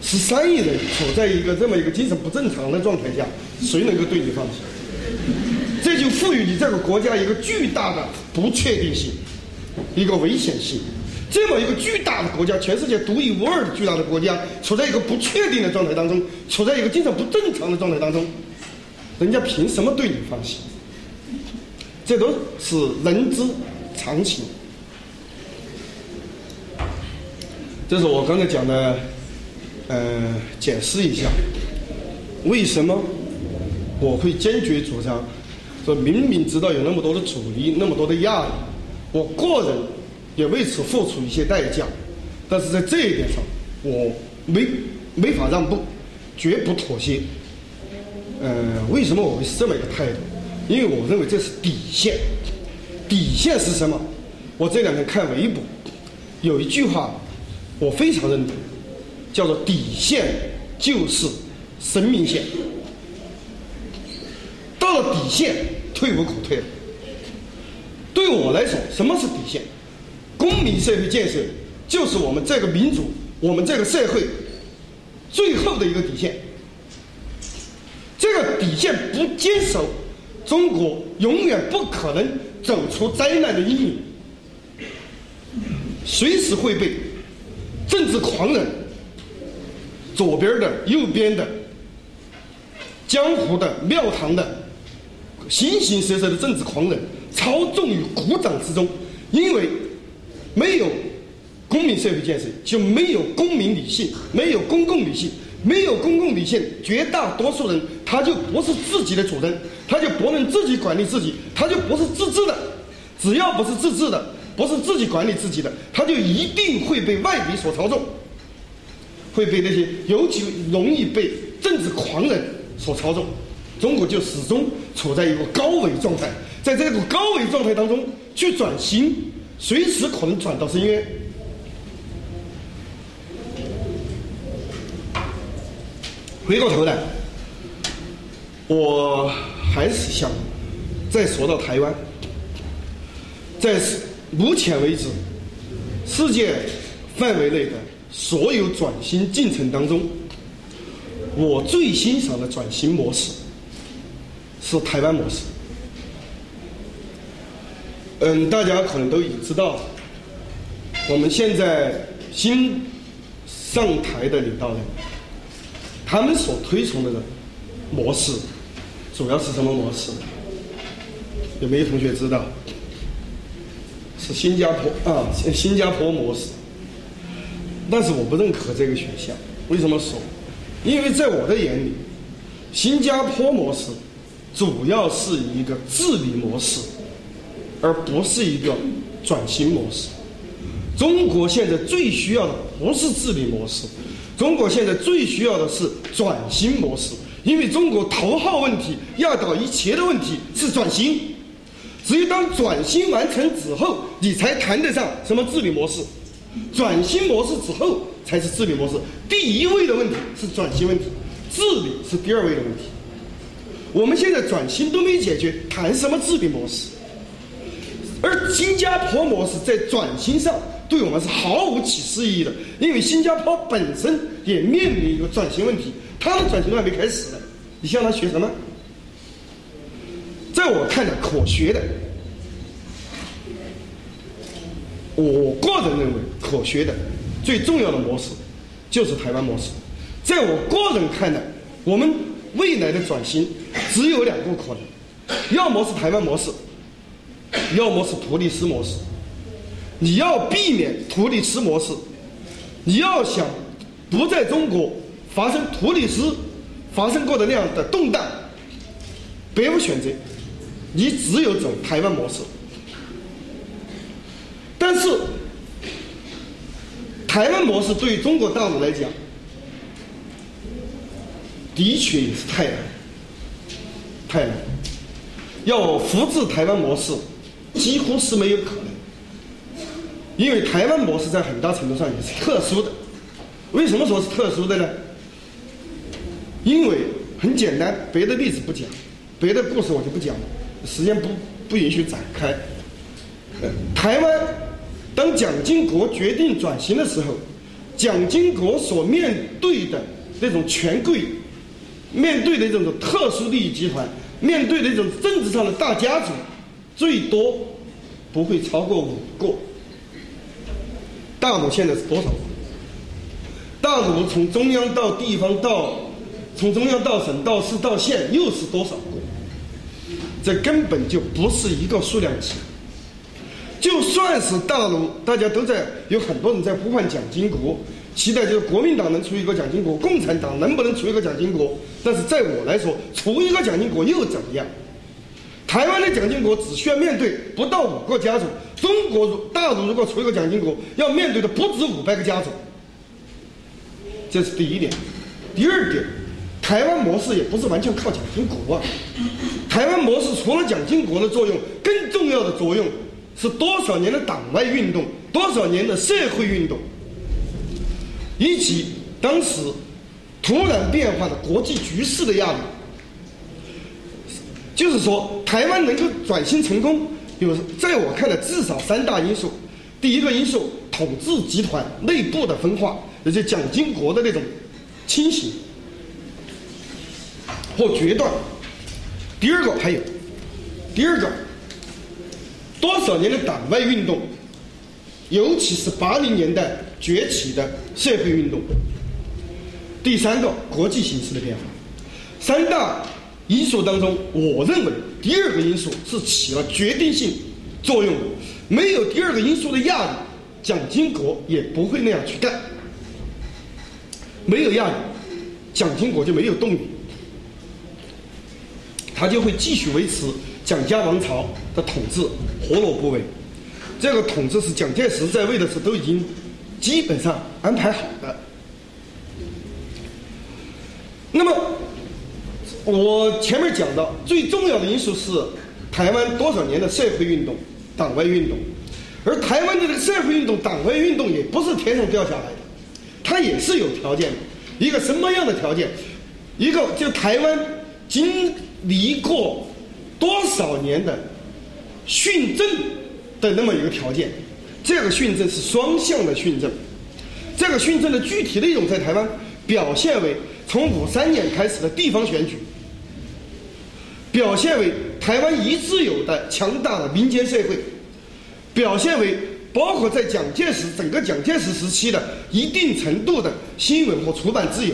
十三亿人处在一个这么一个精神不正常的状态下，谁能够对你放心？这就赋予你这个国家一个巨大的不确定性，一个危险性。这么一个巨大的国家，全世界独一无二的巨大的国家，处在一个不确定的状态当中，处在一个经常不正常的状态当中，人家凭什么对你放心？这都是人之常情。这是我刚才讲的，呃，解释一下，为什么我会坚决主张，说明明知道有那么多的阻力，那么多的压力，我个人。也为此付出一些代价，但是在这一点上，我没没法让步，绝不妥协。呃，为什么我会是这么一个态度？因为我认为这是底线。底线是什么？我这两天看微博，有一句话，我非常认同，叫做“底线就是生命线”。到了底线，退无可退了。对我来说，什么是底线？公民社会建设就是我们这个民族、我们这个社会最后的一个底线。这个底线不坚守，中国永远不可能走出灾难的阴影，随时会被政治狂人、左边的、右边的、江湖的、庙堂的、形形色色的政治狂人操纵于股掌之中，因为没有公民社会建设，就没有公民理性，没有公共理性。没有公共理性，绝大多数人他就不是自己的主人，他就不能自己管理自己，他就不是自治的。只要不是自治的，不是自己管理自己的，他就一定会被外敌所操纵，会被那些尤其容易被政治狂人所操纵。中国就始终处在一个高危状态，在这个高危状态当中去转型，随时可能转到深渊。回过头来，我还是想再说到台湾，在目前为止，世界范围内的所有转型进程当中，我最欣赏的转型模式是台湾模式。嗯，大家可能都已经知道，我们现在新上台的领导人。他们所推崇的模式，主要是什么模式？有没有同学知道？是新加坡啊，新加坡模式。但是我不认可这个选项。为什么说？因为在我的眼里，新加坡模式主要是一个治理模式，而不是一个转型模式。中国现在最需要的不是治理模式。中国现在最需要的是转型模式，因为中国头号问题、压倒一切的问题是转型。只有当转型完成之后，你才谈得上什么治理模式。转型模式之后才是治理模式。第一位的问题是转型问题，治理是第二位的问题。我们现在转型都没解决，谈什么治理模式？而新加坡模式在转型上。对我们是毫无启示意义的，因为新加坡本身也面临一个转型问题，它的转型都还没开始呢。你向他学什么？在我看来，可学的，我个人认为可学的最重要的模式就是台湾模式。在我个人看来，我们未来的转型只有两个可能：要么是台湾模式，要么是图利斯模式。你要避免图里斯模式，你要想不在中国发生图里斯发生过的那样的动荡，别无选择，你只有走台湾模式。但是，台湾模式对中国大陆来讲，的确也是太难，太难，要复制台湾模式，几乎是没有可能。因为台湾模式在很大程度上也是特殊的，为什么说是特殊的呢？因为很简单，别的例子不讲，别的故事我就不讲，时间不不允许展开。台湾当蒋经国决定转型的时候，蒋经国所面对的那种权贵，面对的这种特殊利益集团，面对的这种政治上的大家族，最多不会超过五个。大陆现在是多少？大陆从中央到地方到，从中央到省到市到县又是多少个？这根本就不是一个数量级。就算是大陆，大家都在有很多人在呼唤蒋经国，期待就是国民党能出一个蒋经国，共产党能不能出一个蒋经国？但是在我来说，出一个蒋经国又怎么样？台湾的蒋经国只需要面对不到五个家族，中国大陆如果出一个蒋经国，要面对的不止五百个家族。这是第一点。第二点，台湾模式也不是完全靠蒋经国啊。台湾模式除了蒋经国的作用，更重要的作用是多少年的党外运动，多少年的社会运动，以及当时突然变化的国际局势的压力。就是说，台湾能够转型成功，有在我看来至少三大因素。第一个因素，统治集团内部的分化，也就蒋经国的那种清醒或决断。第二个还有，第二个，多少年的党外运动，尤其是八零年代崛起的社会运动。第三个，国际形势的变化。三大。因素当中，我认为第二个因素是起了决定性作用的。没有第二个因素的压力，蒋经国也不会那样去干。没有压力，蒋经国就没有动力，他就会继续维持蒋家王朝的统治，活络不为。这个统治是蒋介石在位的时候都已经基本上安排好的。那么。我前面讲到，最重要的因素是台湾多少年的社会运动、党外运动，而台湾的这个社会运动、党外运动也不是天上掉下来的，它也是有条件的。一个什么样的条件？一个就台湾经历过多少年的训政的那么一个条件。这个训政是双向的训政，这个训政的具体内容在台湾表现为从五三年开始的地方选举。表现为台湾一直有的强大的民间社会，表现为包括在蒋介石整个蒋介石时期的一定程度的新闻和出版自由，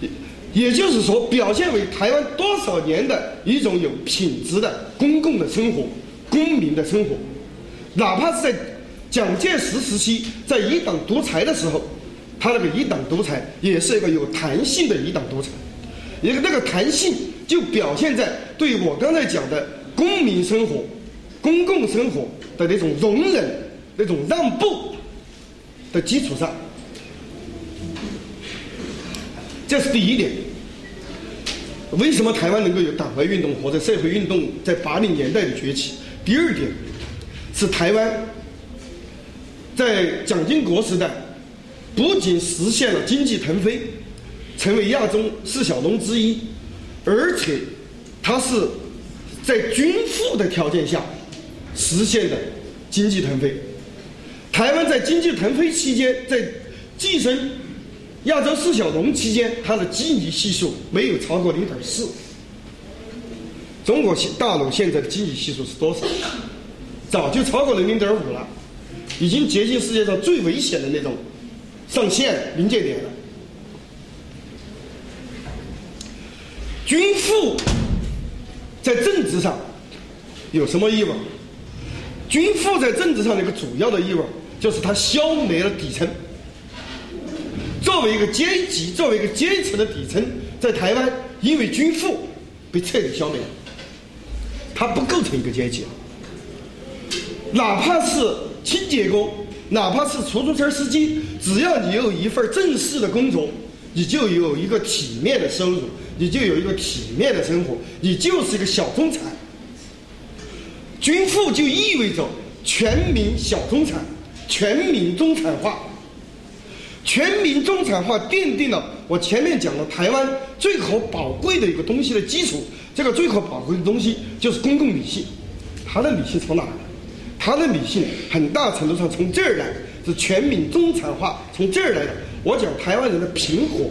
也也就是说，表现为台湾多少年的一种有品质的公共的生活、公民的生活，哪怕是在蒋介石时期在一党独裁的时候，他那个一党独裁也是一个有弹性的一党独裁。一个那个弹性就表现在对我刚才讲的公民生活、公共生活的那种容忍、那种让步的基础上，这是第一点。为什么台湾能够有党外运动或者社会运动在八零年代的崛起？第二点是台湾在蒋经国时代不仅实现了经济腾飞。成为亚洲四小龙之一，而且它是在均富的条件下实现的经济腾飞。台湾在经济腾飞期间，在跻身亚洲四小龙期间，它的基尼系数没有超过零点四。中国大陆现在的经济系数是多少？早就超过了零点五了，已经接近世界上最危险的那种上限临界点了。军富在政治上有什么义务？军富在政治上的一个主要的义务，就是它消灭了底层。作为一个阶级，作为一个阶层的底层，在台湾因为军富被彻底消灭了，它不构成一个阶级。哪怕是清洁工，哪怕是出租车司机，只要你有一份正式的工作，你就有一个体面的收入。你就有一个体面的生活，你就是一个小中产。军富就意味着全民小中产，全民中产化。全民中产化奠定了我前面讲的台湾最可宝贵的一个东西的基础。这个最可宝贵的东西就是公共理性。它的理性从哪来？它的理性很大程度上从这儿来，是全民中产化从这儿来的。我讲台湾人的平和，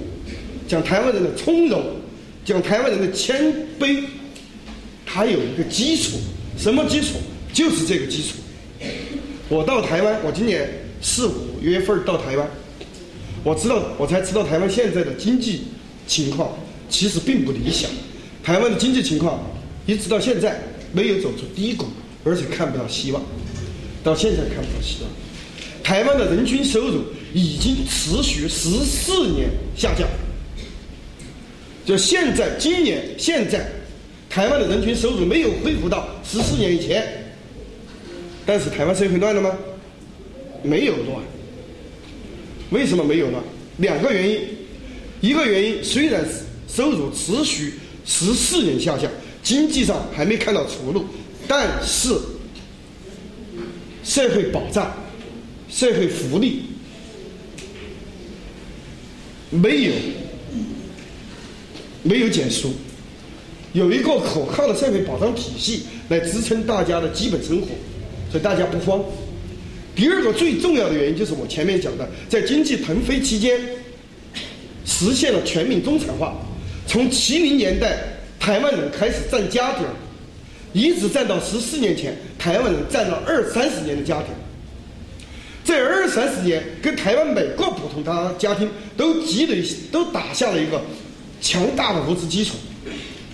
讲台湾人的从容。讲台湾人的谦卑，它有一个基础，什么基础？就是这个基础。我到台湾，我今年四五月份到台湾，我知道，我才知道台湾现在的经济情况其实并不理想。台湾的经济情况一直到现在没有走出低谷，而且看不到希望，到现在看不到希望。台湾的人均收入已经持续十四年下降。就现在，今年现在，台湾的人均收入没有恢复到十四年以前，但是台湾社会乱了吗？没有乱，为什么没有乱？两个原因，一个原因虽然收入持续十四年下降，经济上还没看到出路，但是社会保障、社会福利没有没有减速，有一个可靠的社会保障体系来支撑大家的基本生活，所以大家不慌。第二个最重要的原因就是我前面讲的，在经济腾飞期间，实现了全民中产化。从七零年代台湾人开始占家底儿，一直占到十四年前，台湾人占了二三十年的家底儿。这二三十年，跟台湾每个普通家家庭都积累、都打下了一个强大的物质基础。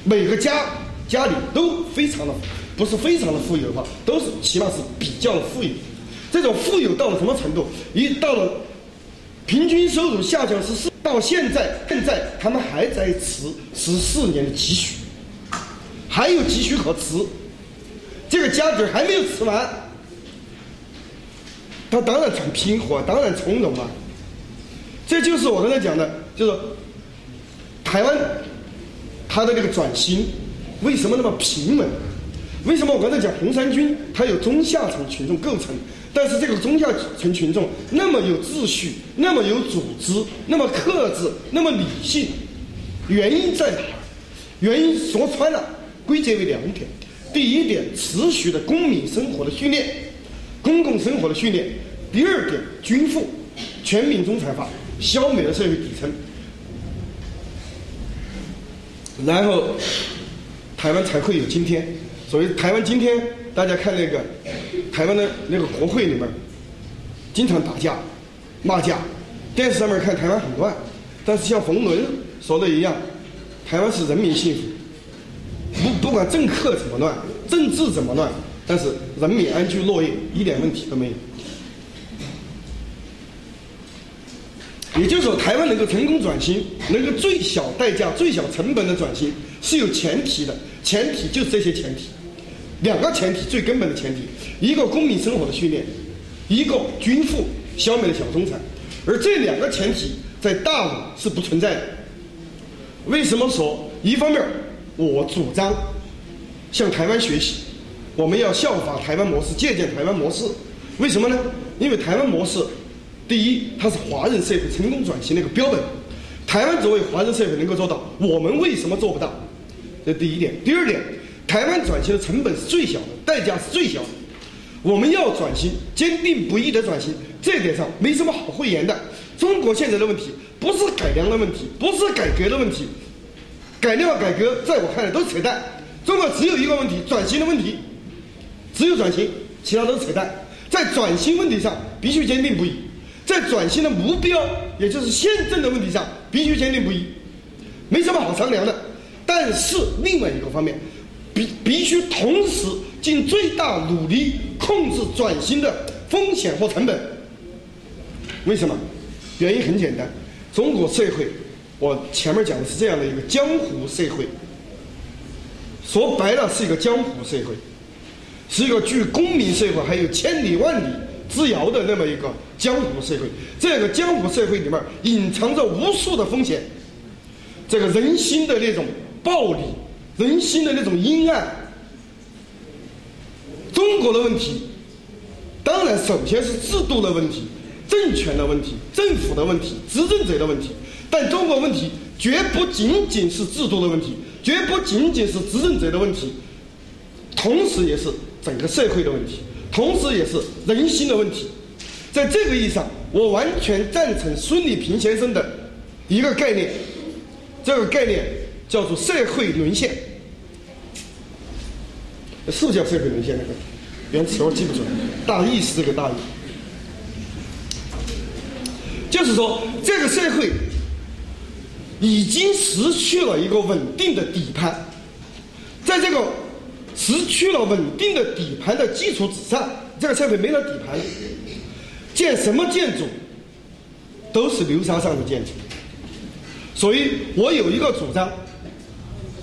每个家家里都非常的，不是非常的富有的话，都是起码是比较的富有。这种富有到了什么程度？一到了平均收入下降十四，到现在现在他们还在吃十四年的积蓄，还有积蓄可吃，这个家底还没有吃完，他当然很平和，当然从容啊。这就是我刚才讲的，就是台湾它的这个转型为什么那么平稳？为什么我刚才讲红三军它有中下层群众构成？但是这个中下层群众那么有秩序，那么有组织，那么克制，那么理性，原因在哪？原因说穿了，归结为两点：第一点，持续的公民生活的训练，公共生活的训练；第二点，均富，全民中产化，消灭了社会底层，然后台湾才会有今天。所以台湾今天，大家看那个。台湾的那个国会里面，经常打架、骂架，电视上面看台湾很乱，但是像冯仑说的一样，台湾是人民幸福。不不管政客怎么乱，政治怎么乱，但是人民安居乐业，一点问题都没有。也就是说，台湾能够成功转型，能够最小代价、最小成本的转型，是有前提的，前提就是这些前提。两个前提，最根本的前提，一个公民生活的训练，一个均富消灭了小中产，而这两个前提在大陆是不存在的。为什么说？一方面，我主张向台湾学习，我们要效法台湾模式，借鉴台湾模式。为什么呢？因为台湾模式，第一，它是华人社会成功转型的一个标本。台湾作为华人社会能够做到，我们为什么做不到？这第一点。第二点。台湾转型的成本是最小的，代价是最小的。我们要转型，坚定不移的转型，这点上没什么好讳言的。中国现在的问题不是改良的问题，不是改革的问题，改良改革在我看来都是扯淡。中国只有一个问题，转型的问题，只有转型，其他都是扯淡。在转型问题上必须坚定不移，在转型的目标，也就是宪政的问题上必须坚定不移，没什么好商量的。但是另外一个方面。必必须同时尽最大努力控制转型的风险和成本。为什么？原因很简单，中国社会，我前面讲的是这样的一个江湖社会，说白了是一个江湖社会，是一个距公民社会还有千里万里之遥的那么一个江湖社会。这个江湖社会里面隐藏着无数的风险，这个人心的那种暴力。人心的那种阴暗，中国的问题，当然首先是制度的问题、政权的问题、政府的问题、执政者的问题。但中国问题绝不仅仅是制度的问题，绝不仅仅是执政者的问题，同时也是整个社会的问题，同时也是人心的问题。在这个意义上，我完全赞成孙立平先生的一个概念，这个概念。叫做社会沦陷，是不是叫社会沦陷？那个原词我记不住，大意是这个大意，就是说这个社会已经失去了一个稳定的底盘，在这个失去了稳定的底盘的基础之上，这个社会没了底盘，建什么建筑都是流沙上的建筑，所以我有一个主张。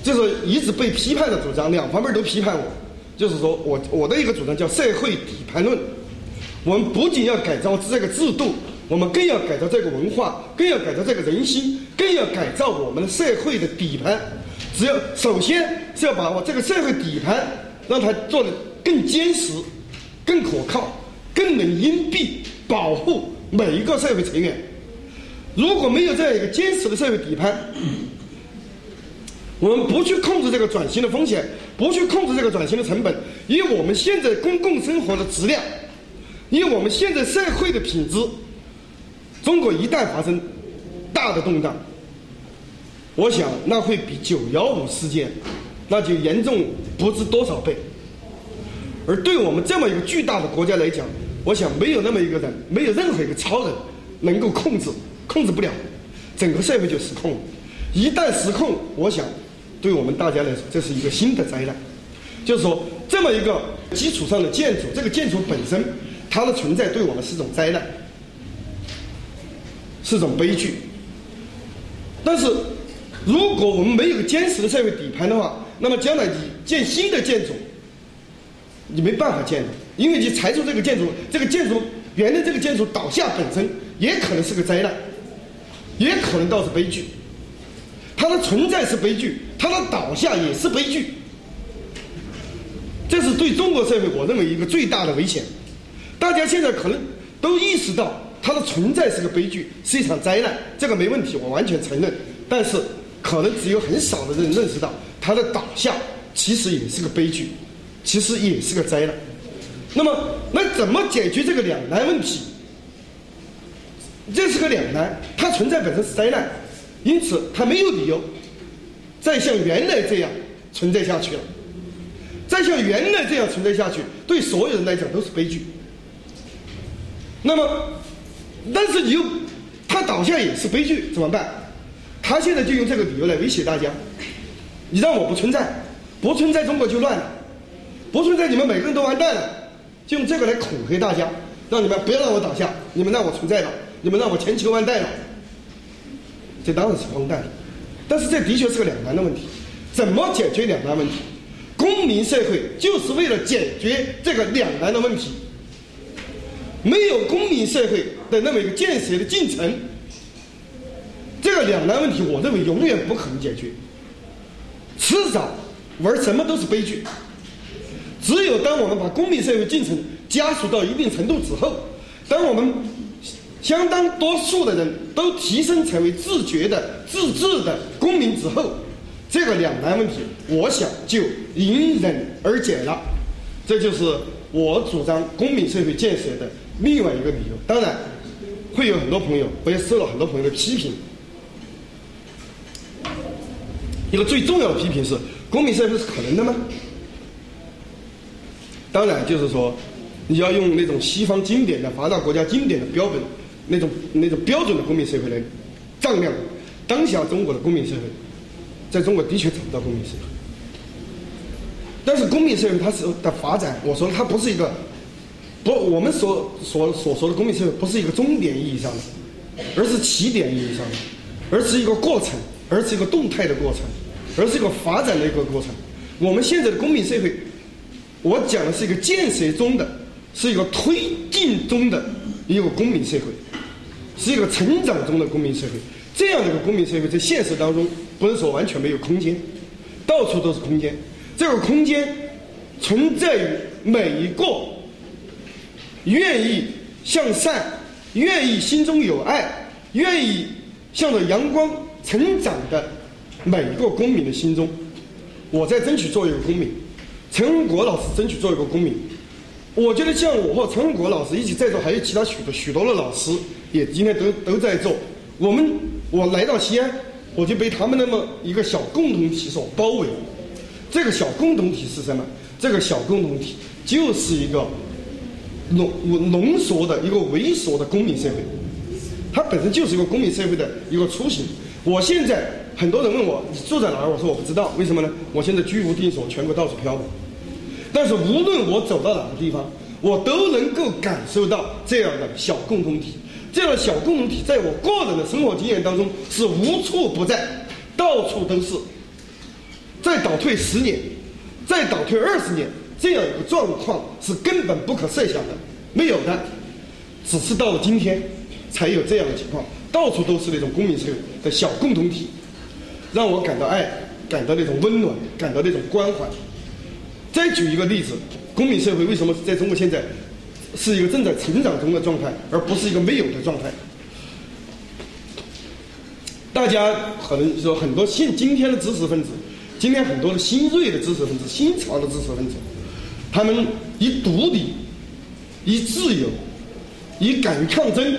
就是一直被批判的主张，两方面都批判我。就是说我我的一个主张叫社会底盘论。我们不仅要改造这个制度，我们更要改造这个文化，更要改造这个人心，更要改造我们的社会的底盘。只要首先是要把我这个社会底盘让它做得更坚实、更可靠、更能隐蔽保护每一个社会成员。如果没有这样一个坚实的社会底盘，我们不去控制这个转型的风险，不去控制这个转型的成本，以我们现在公共生活的质量，以我们现在社会的品质，中国一旦发生大的动荡，我想那会比九幺五事件那就严重不知多少倍。而对我们这么一个巨大的国家来讲，我想没有那么一个人，没有任何一个超人能够控制。控制不了，整个社会就失控了。一旦失控，我想，对我们大家来说，这是一个新的灾难。就是说，这么一个基础上的建筑，这个建筑本身，它的存在对我们是种灾难，是种悲剧。但是，如果我们没有坚实的社会底盘的话，那么将来你建新的建筑，你没办法建的，因为你拆除这个建筑，这个建筑原来这个建筑倒下本身也可能是个灾难。也可能倒是悲剧，它的存在是悲剧，它的倒下也是悲剧。这是对中国社会我认为一个最大的危险。大家现在可能都意识到它的存在是个悲剧，是一场灾难，这个没问题，我完全承认。但是可能只有很少的人认识到它的倒下其实也是个悲剧，其实也是个灾难。那么，那怎么解决这个两难问题？这是个两难，它存在本身是灾难，因此它没有理由再像原来这样存在下去了。再像原来这样存在下去，对所有人来讲都是悲剧。那么，但是你又它倒下也是悲剧，怎么办？他现在就用这个理由来威胁大家：你让我不存在，不存在中国就乱了，不存在你们每个人都完蛋了，就用这个来恐吓大家，让你们不要让我倒下，你们让我存在了。你们让我千秋万代了，这当然是荒诞的，但是这的确是个两难的问题。怎么解决两难问题？公民社会就是为了解决这个两难的问题。没有公民社会的那么一个建设的进程，这个两难问题，我认为永远不可能解决。迟早玩什么都是悲剧。只有当我们把公民社会进程加速到一定程度之后，当我们相当多数的人都提升成为自觉的、自治的公民之后，这个两难问题，我想就迎刃而解了。这就是我主张公民社会建设的另外一个理由。当然，会有很多朋友，我也受了很多朋友的批评。一个最重要的批评是：公民社会是可能的吗？当然，就是说，你要用那种西方经典的发达国家经典的标本。那种那种标准的公民社会来丈量当下中国的公民社会，在中国的确找不到公民社会。但是公民社会它是的发展，我说它不是一个不我们所所所说的公民社会不是一个终点意义上的，而是起点意义上的，而是一个过程，而是一个动态的过程，而是一个发展的一个过程。我们现在的公民社会，我讲的是一个建设中的，是一个推进中的一个公民社会。是一个成长中的公民社会，这样的一个公民社会在现实当中不能说完全没有空间，到处都是空间。这个空间存在于每一个愿意向善、愿意心中有爱、愿意向着阳光成长的每一个公民的心中。我在争取做一个公民，陈文国老师争取做一个公民。我觉得像我和陈文国老师一起在座，还有其他许多许多的老师。也今天都都在做。我们我来到西安，我就被他们那么一个小共同体所包围。这个小共同体是什么？这个小共同体就是一个浓浓缩的一个猥琐的公民社会。它本身就是一个公民社会的一个雏形。我现在很多人问我你住在哪儿，我说我不知道，为什么呢？我现在居无定所，全国到处漂泊。但是无论我走到哪个地方，我都能够感受到这样的小共同体。这样的小共同体，在我个人的生活经验当中是无处不在，到处都是。再倒退十年，再倒退二十年，这样一个状况是根本不可设想的，没有的。只是到了今天，才有这样的情况，到处都是那种公民社会的小共同体，让我感到爱，感到那种温暖，感到那种关怀。再举一个例子，公民社会为什么在中国现在是一个正在成长中的状态，而不是一个没有的状态？大家可能说很多现今天的知识分子，今天很多的新锐的知识分子、新潮的知识分子，他们以独立、以自由、以敢于抗争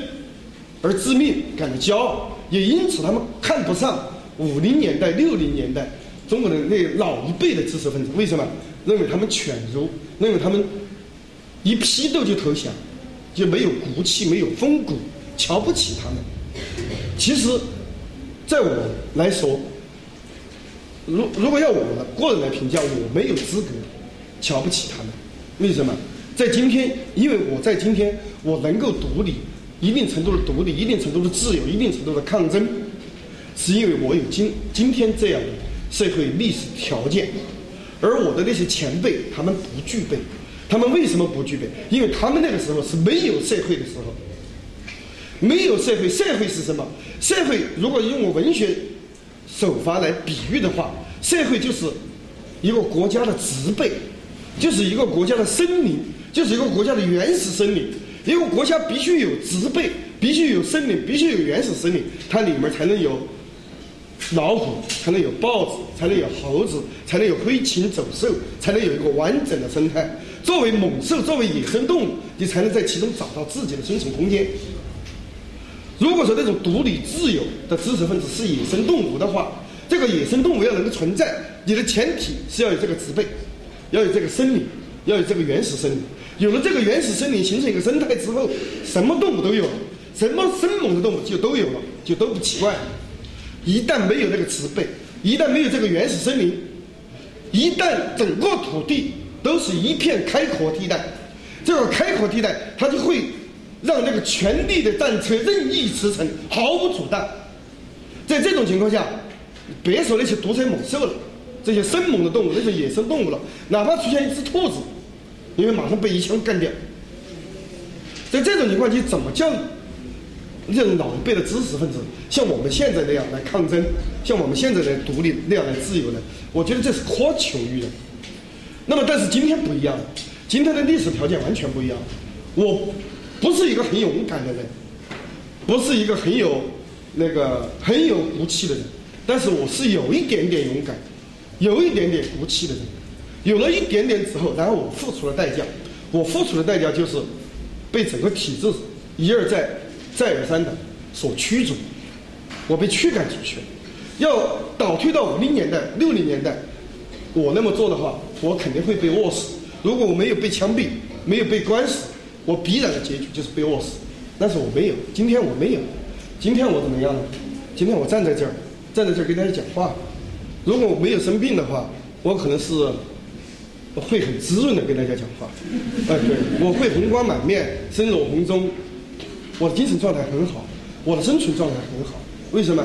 而自命，感到骄傲，也因此他们看不上五零年代、六零年代中国的那老一辈的知识分子。为什么？认为他们犬儒，认为他们一批斗就投降，就没有骨气，没有风骨，瞧不起他们。其实。在我来说，如如果要我个人来评价，我没有资格瞧不起他们。为什么？在今天，因为我在今天，我能够独立，一定程度的独立，一定程度的自由，一定程度的抗争，是因为我有今今天这样的社会历史条件，而我的那些前辈他们不具备。他们为什么不具备？因为他们那个时候是没有社会的时候。没有社会，社会是什么？社会如果用我文学手法来比喻的话，社会就是一个国家的植被，就是一个国家的森林，就是一个国家的原始森林。一个国家必须有植被，必须有森林，必须有原始森林，它里面才能有老虎，才能有豹子，才能有猴子，才能有飞禽走兽，才能有一个完整的生态。作为猛兽，作为野生动物，你才能在其中找到自己的生存空间。如果说那种独立自由的知识分子是野生动物的话，这个野生动物要能够存在，你的前提是要有这个植被，要有这个森林，要有这个原始森林。有了这个原始森林，形成一个生态之后，什么动物都有了，什么生猛的动物就都有了，就都不奇怪。一旦没有那个植被，一旦没有这个原始森林，一旦整个土地都是一片开阔地带，这个开阔地带它就会。让那个权力的战车任意驰骋，毫无阻挡。在这种情况下，别说那些毒蛇猛兽了，这些生猛的动物，那些野生动物了，哪怕出现一只兔子，你会马上被一枪干掉。在这种情况，你怎么叫种老一辈的知识分子像我们现在那样来抗争，像我们现在的独立那样来自由呢？我觉得这是苛求于人。那么，但是今天不一样，今天的历史条件完全不一样。我。不是一个很勇敢的人，不是一个很有那个很有骨气的人，但是我是有一点点勇敢，有一点点骨气的人，有了一点点之后，然后我付出了代价，我付出的代价就是被整个体制一而再、再而三的所驱逐，我被驱赶出去。要倒退到五零年代、六零年代，我那么做的话，我肯定会被饿死。如果我没有被枪毙，没有被关死。我必然的结局就是被饿死，但是我没有，今天我没有，今天我怎么样呢？今天我站在这儿，站在这儿跟大家讲话。如果我没有生病的话，我可能是会很滋润的跟大家讲话。哎，对，我会红光满面，声若洪钟，我的精神状态很好，我的生存状态很好。为什么？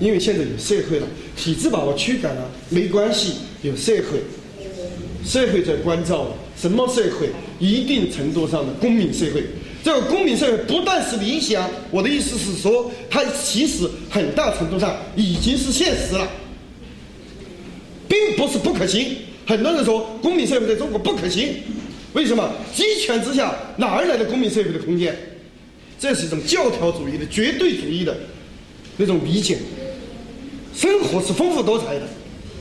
因为现在有社会了，体制把我驱赶了，没关系，有社会，社会在关照我。什么社会？一定程度上的公民社会。这个公民社会不但是理想，我的意思是说，它其实很大程度上已经是现实了，并不是不可行。很多人说公民社会在中国不可行，为什么？集权之下哪儿来的公民社会的空间？这是一种教条主义的绝对主义的那种理解。生活是丰富多彩的，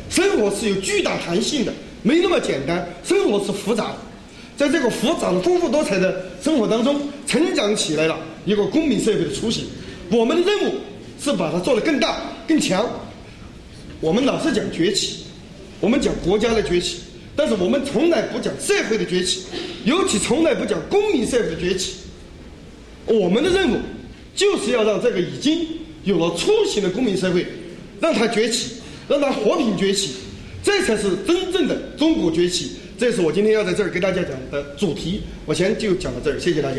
生活是有巨大弹性的。没那么简单，生活是复杂的，在这个复杂的、丰富多彩的生活当中，成长起来了一个公民社会的雏形。我们的任务是把它做得更大、更强。我们老是讲崛起，我们讲国家的崛起，但是我们从来不讲社会的崛起，尤其从来不讲公民社会的崛起。我们的任务就是要让这个已经有了雏形的公民社会，让它崛起，让它和平崛起。这才是真正的中国崛起，这是我今天要在这儿给大家讲的主题。我先就讲到这儿，谢谢大家。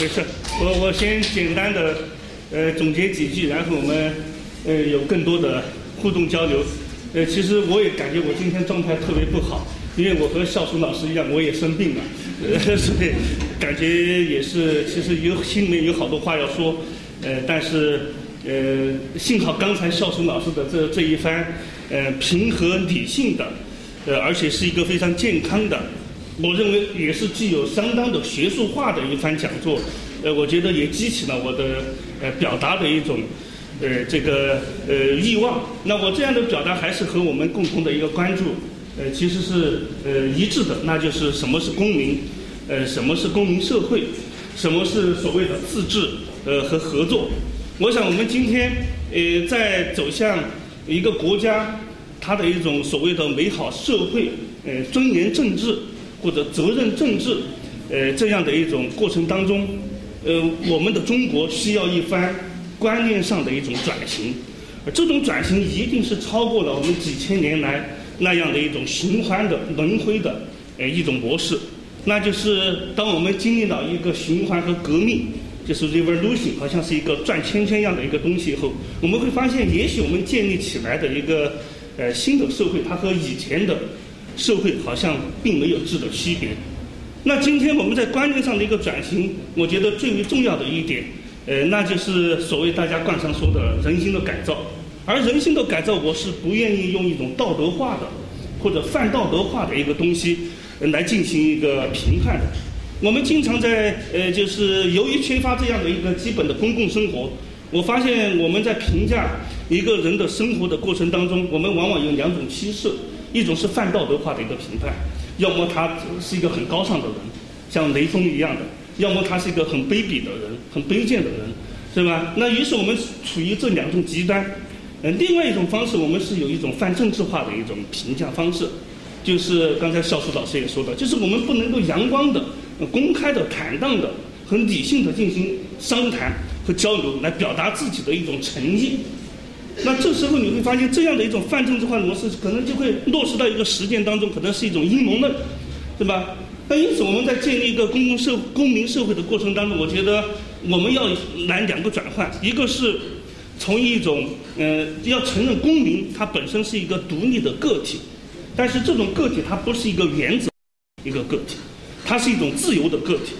没事，我我先简单的呃总结几句，然后我们呃有更多的互动交流。呃，其实我也感觉我今天状态特别不好，因为我和孝书老师一样，我也生病了，呃，所以感觉也是，其实有心里面有好多话要说，呃，但是呃，幸好刚才孝书老师的这这一番呃平和理性的，呃，而且是一个非常健康的，我认为也是具有相当的学术化的一番讲座，呃，我觉得也激起了我的呃表达的一种。呃，这个呃欲望，那我这样的表达还是和我们共同的一个关注，呃，其实是呃一致的，那就是什么是公民，呃，什么是公民社会，什么是所谓的自治，呃和合作。我想我们今天呃在走向一个国家它的一种所谓的美好社会，呃尊严政治或者责任政治，呃这样的一种过程当中，呃我们的中国需要一番。观念上的一种转型，而这种转型一定是超过了我们几千年来那样的一种循环的轮回的呃一种模式。那就是当我们经历了一个循环和革命，就是 revolution，好像是一个转圈圈一样的一个东西以后，我们会发现，也许我们建立起来的一个呃新的社会，它和以前的社会好像并没有质的区别。那今天我们在观念上的一个转型，我觉得最为重要的一点。呃，那就是所谓大家惯常说的人心的改造，而人心的改造，我是不愿意用一种道德化的或者泛道德化的一个东西来进行一个评判的。我们经常在呃，就是由于缺乏这样的一个基本的公共生活，我发现我们在评价一个人的生活的过程当中，我们往往有两种趋势：一种是泛道德化的一个评判，要么他是一个很高尚的人，像雷锋一样的。要么他是一个很卑鄙的人，很卑贱的人，是吧？那于是我们处于这两种极端。嗯，另外一种方式，我们是有一种泛政治化的一种评价方式，就是刚才校书老师也说的，就是我们不能够阳光的、公开的、坦荡的、很理性的进行商谈和交流，来表达自己的一种诚意。那这时候你会发现，这样的一种泛政治化模式，可能就会落实到一个实践当中，可能是一种阴谋论，是吧？那因此，我们在建立一个公共社公民社会的过程当中，我觉得我们要来两个转换，一个是从一种呃要承认公民他本身是一个独立的个体，但是这种个体它不是一个原子一个个体，它是一种自由的个体。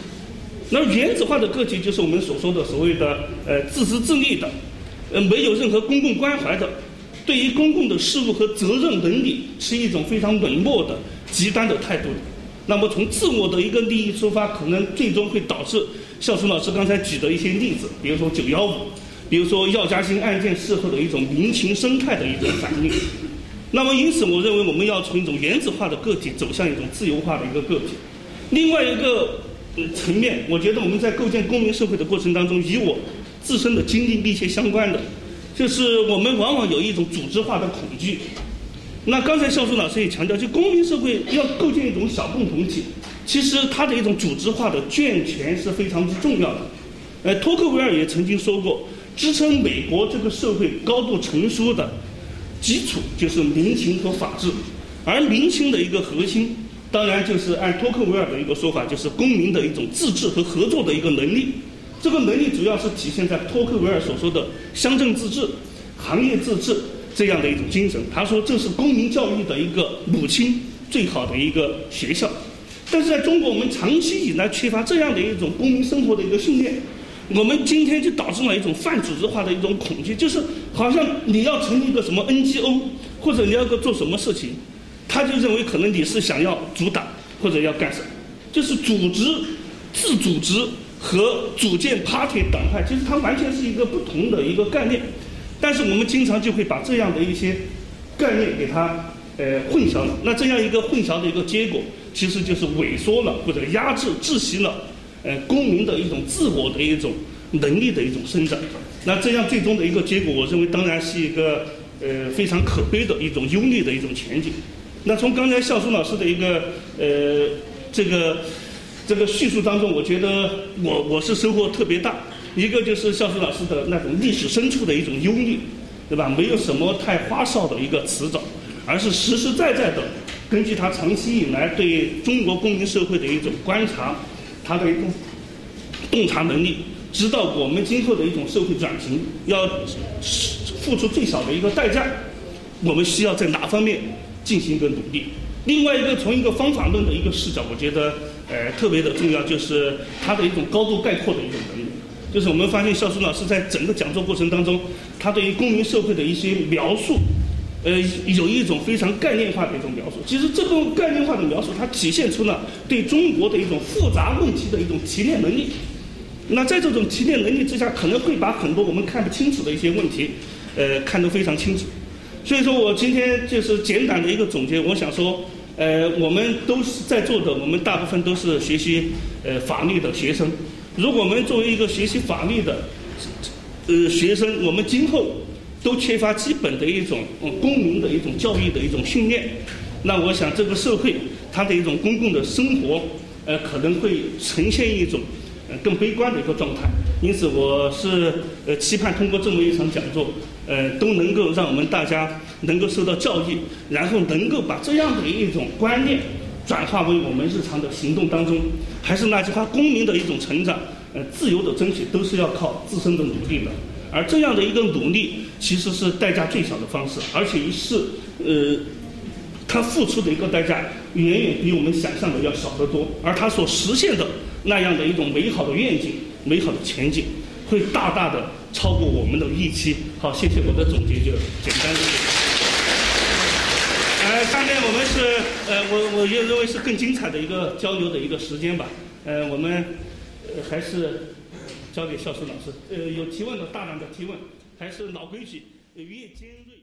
那原子化的个体就是我们所说的所谓的呃自私自利的，呃没有任何公共关怀的，对于公共的事务和责任能力是一种非常冷漠的极端的态度。那么从自我的一个利益出发，可能最终会导致孝书老师刚才举的一些例子，比如说九幺五，比如说药家鑫案件事后的一种民情生态的一种反应。那么因此，我认为我们要从一种原子化的个体走向一种自由化的一个个体。另外一个层面，我觉得我们在构建公民社会的过程当中，与我自身的经历密切相关的，就是我们往往有一种组织化的恐惧。那刚才孝书老师也强调，就公民社会要构建一种小共同体，其实它的一种组织化的健全是非常之重要的。呃，托克维尔也曾经说过，支撑美国这个社会高度成熟的基础就是民情和法治，而民情的一个核心，当然就是按托克维尔的一个说法，就是公民的一种自治和合作的一个能力。这个能力主要是体现在托克维尔所说的乡镇自治、行业自治。这样的一种精神，他说这是公民教育的一个母亲最好的一个学校，但是在中国，我们长期以来缺乏这样的一种公民生活的一个训练，我们今天就导致了一种泛组织化的一种恐惧，就是好像你要成立一个什么 NGO，或者你要个做什么事情，他就认为可能你是想要阻挡或者要干什么，就是组织、自组织和组建 party 党派，其实它完全是一个不同的一个概念。但是我们经常就会把这样的一些概念给它呃混淆了。那这样一个混淆的一个结果，其实就是萎缩了或者压制、窒息了呃公民的一种自我的一种能力的一种生长。那这样最终的一个结果，我认为当然是一个呃非常可悲的一种忧虑的一种前景。那从刚才孝书老师的一个呃这个这个叙述当中，我觉得我我是收获特别大。一个就是孝书老师的那种历史深处的一种忧虑，对吧？没有什么太花哨的一个辞藻，而是实实在在的根据他长期以来对中国公民社会的一种观察，他的一种洞察能力，知道我们今后的一种社会转型要付出最少的一个代价，我们需要在哪方面进行一个努力？另外一个从一个方法论的一个视角，我觉得呃特别的重要，就是他的一种高度概括的一种能力。就是我们发现肖书老师在整个讲座过程当中，他对于公民社会的一些描述，呃，有一种非常概念化的一种描述。其实这种概念化的描述，它体现出了对中国的一种复杂问题的一种提炼能力。那在这种提炼能力之下，可能会把很多我们看不清楚的一些问题，呃，看得非常清楚。所以说我今天就是简短的一个总结，我想说。呃，我们都是在座的，我们大部分都是学习呃法律的学生。如果我们作为一个学习法律的呃学生，我们今后都缺乏基本的一种公民的一种教育的一种训练，那我想这个社会它的一种公共的生活呃可能会呈现一种呃更悲观的一个状态。因此，我是呃期盼通过这么一场讲座。呃，都能够让我们大家能够受到教育，然后能够把这样的一种观念转化为我们日常的行动当中。还是那句话，公民的一种成长，呃，自由的争取都是要靠自身的努力的。而这样的一个努力，其实是代价最小的方式，而且是呃，他付出的一个代价远远比我们想象的要少得多。而他所实现的那样的一种美好的愿景、美好的前景，会大大的。超过我们的预期。好，谢谢。我的总结就简单一点。呃，下面我们是呃，我我也认为是更精彩的一个交流的一个时间吧。呃，我们呃还是交给肖顺老师。呃，有提问的大胆的提问，还是老规矩，越尖锐。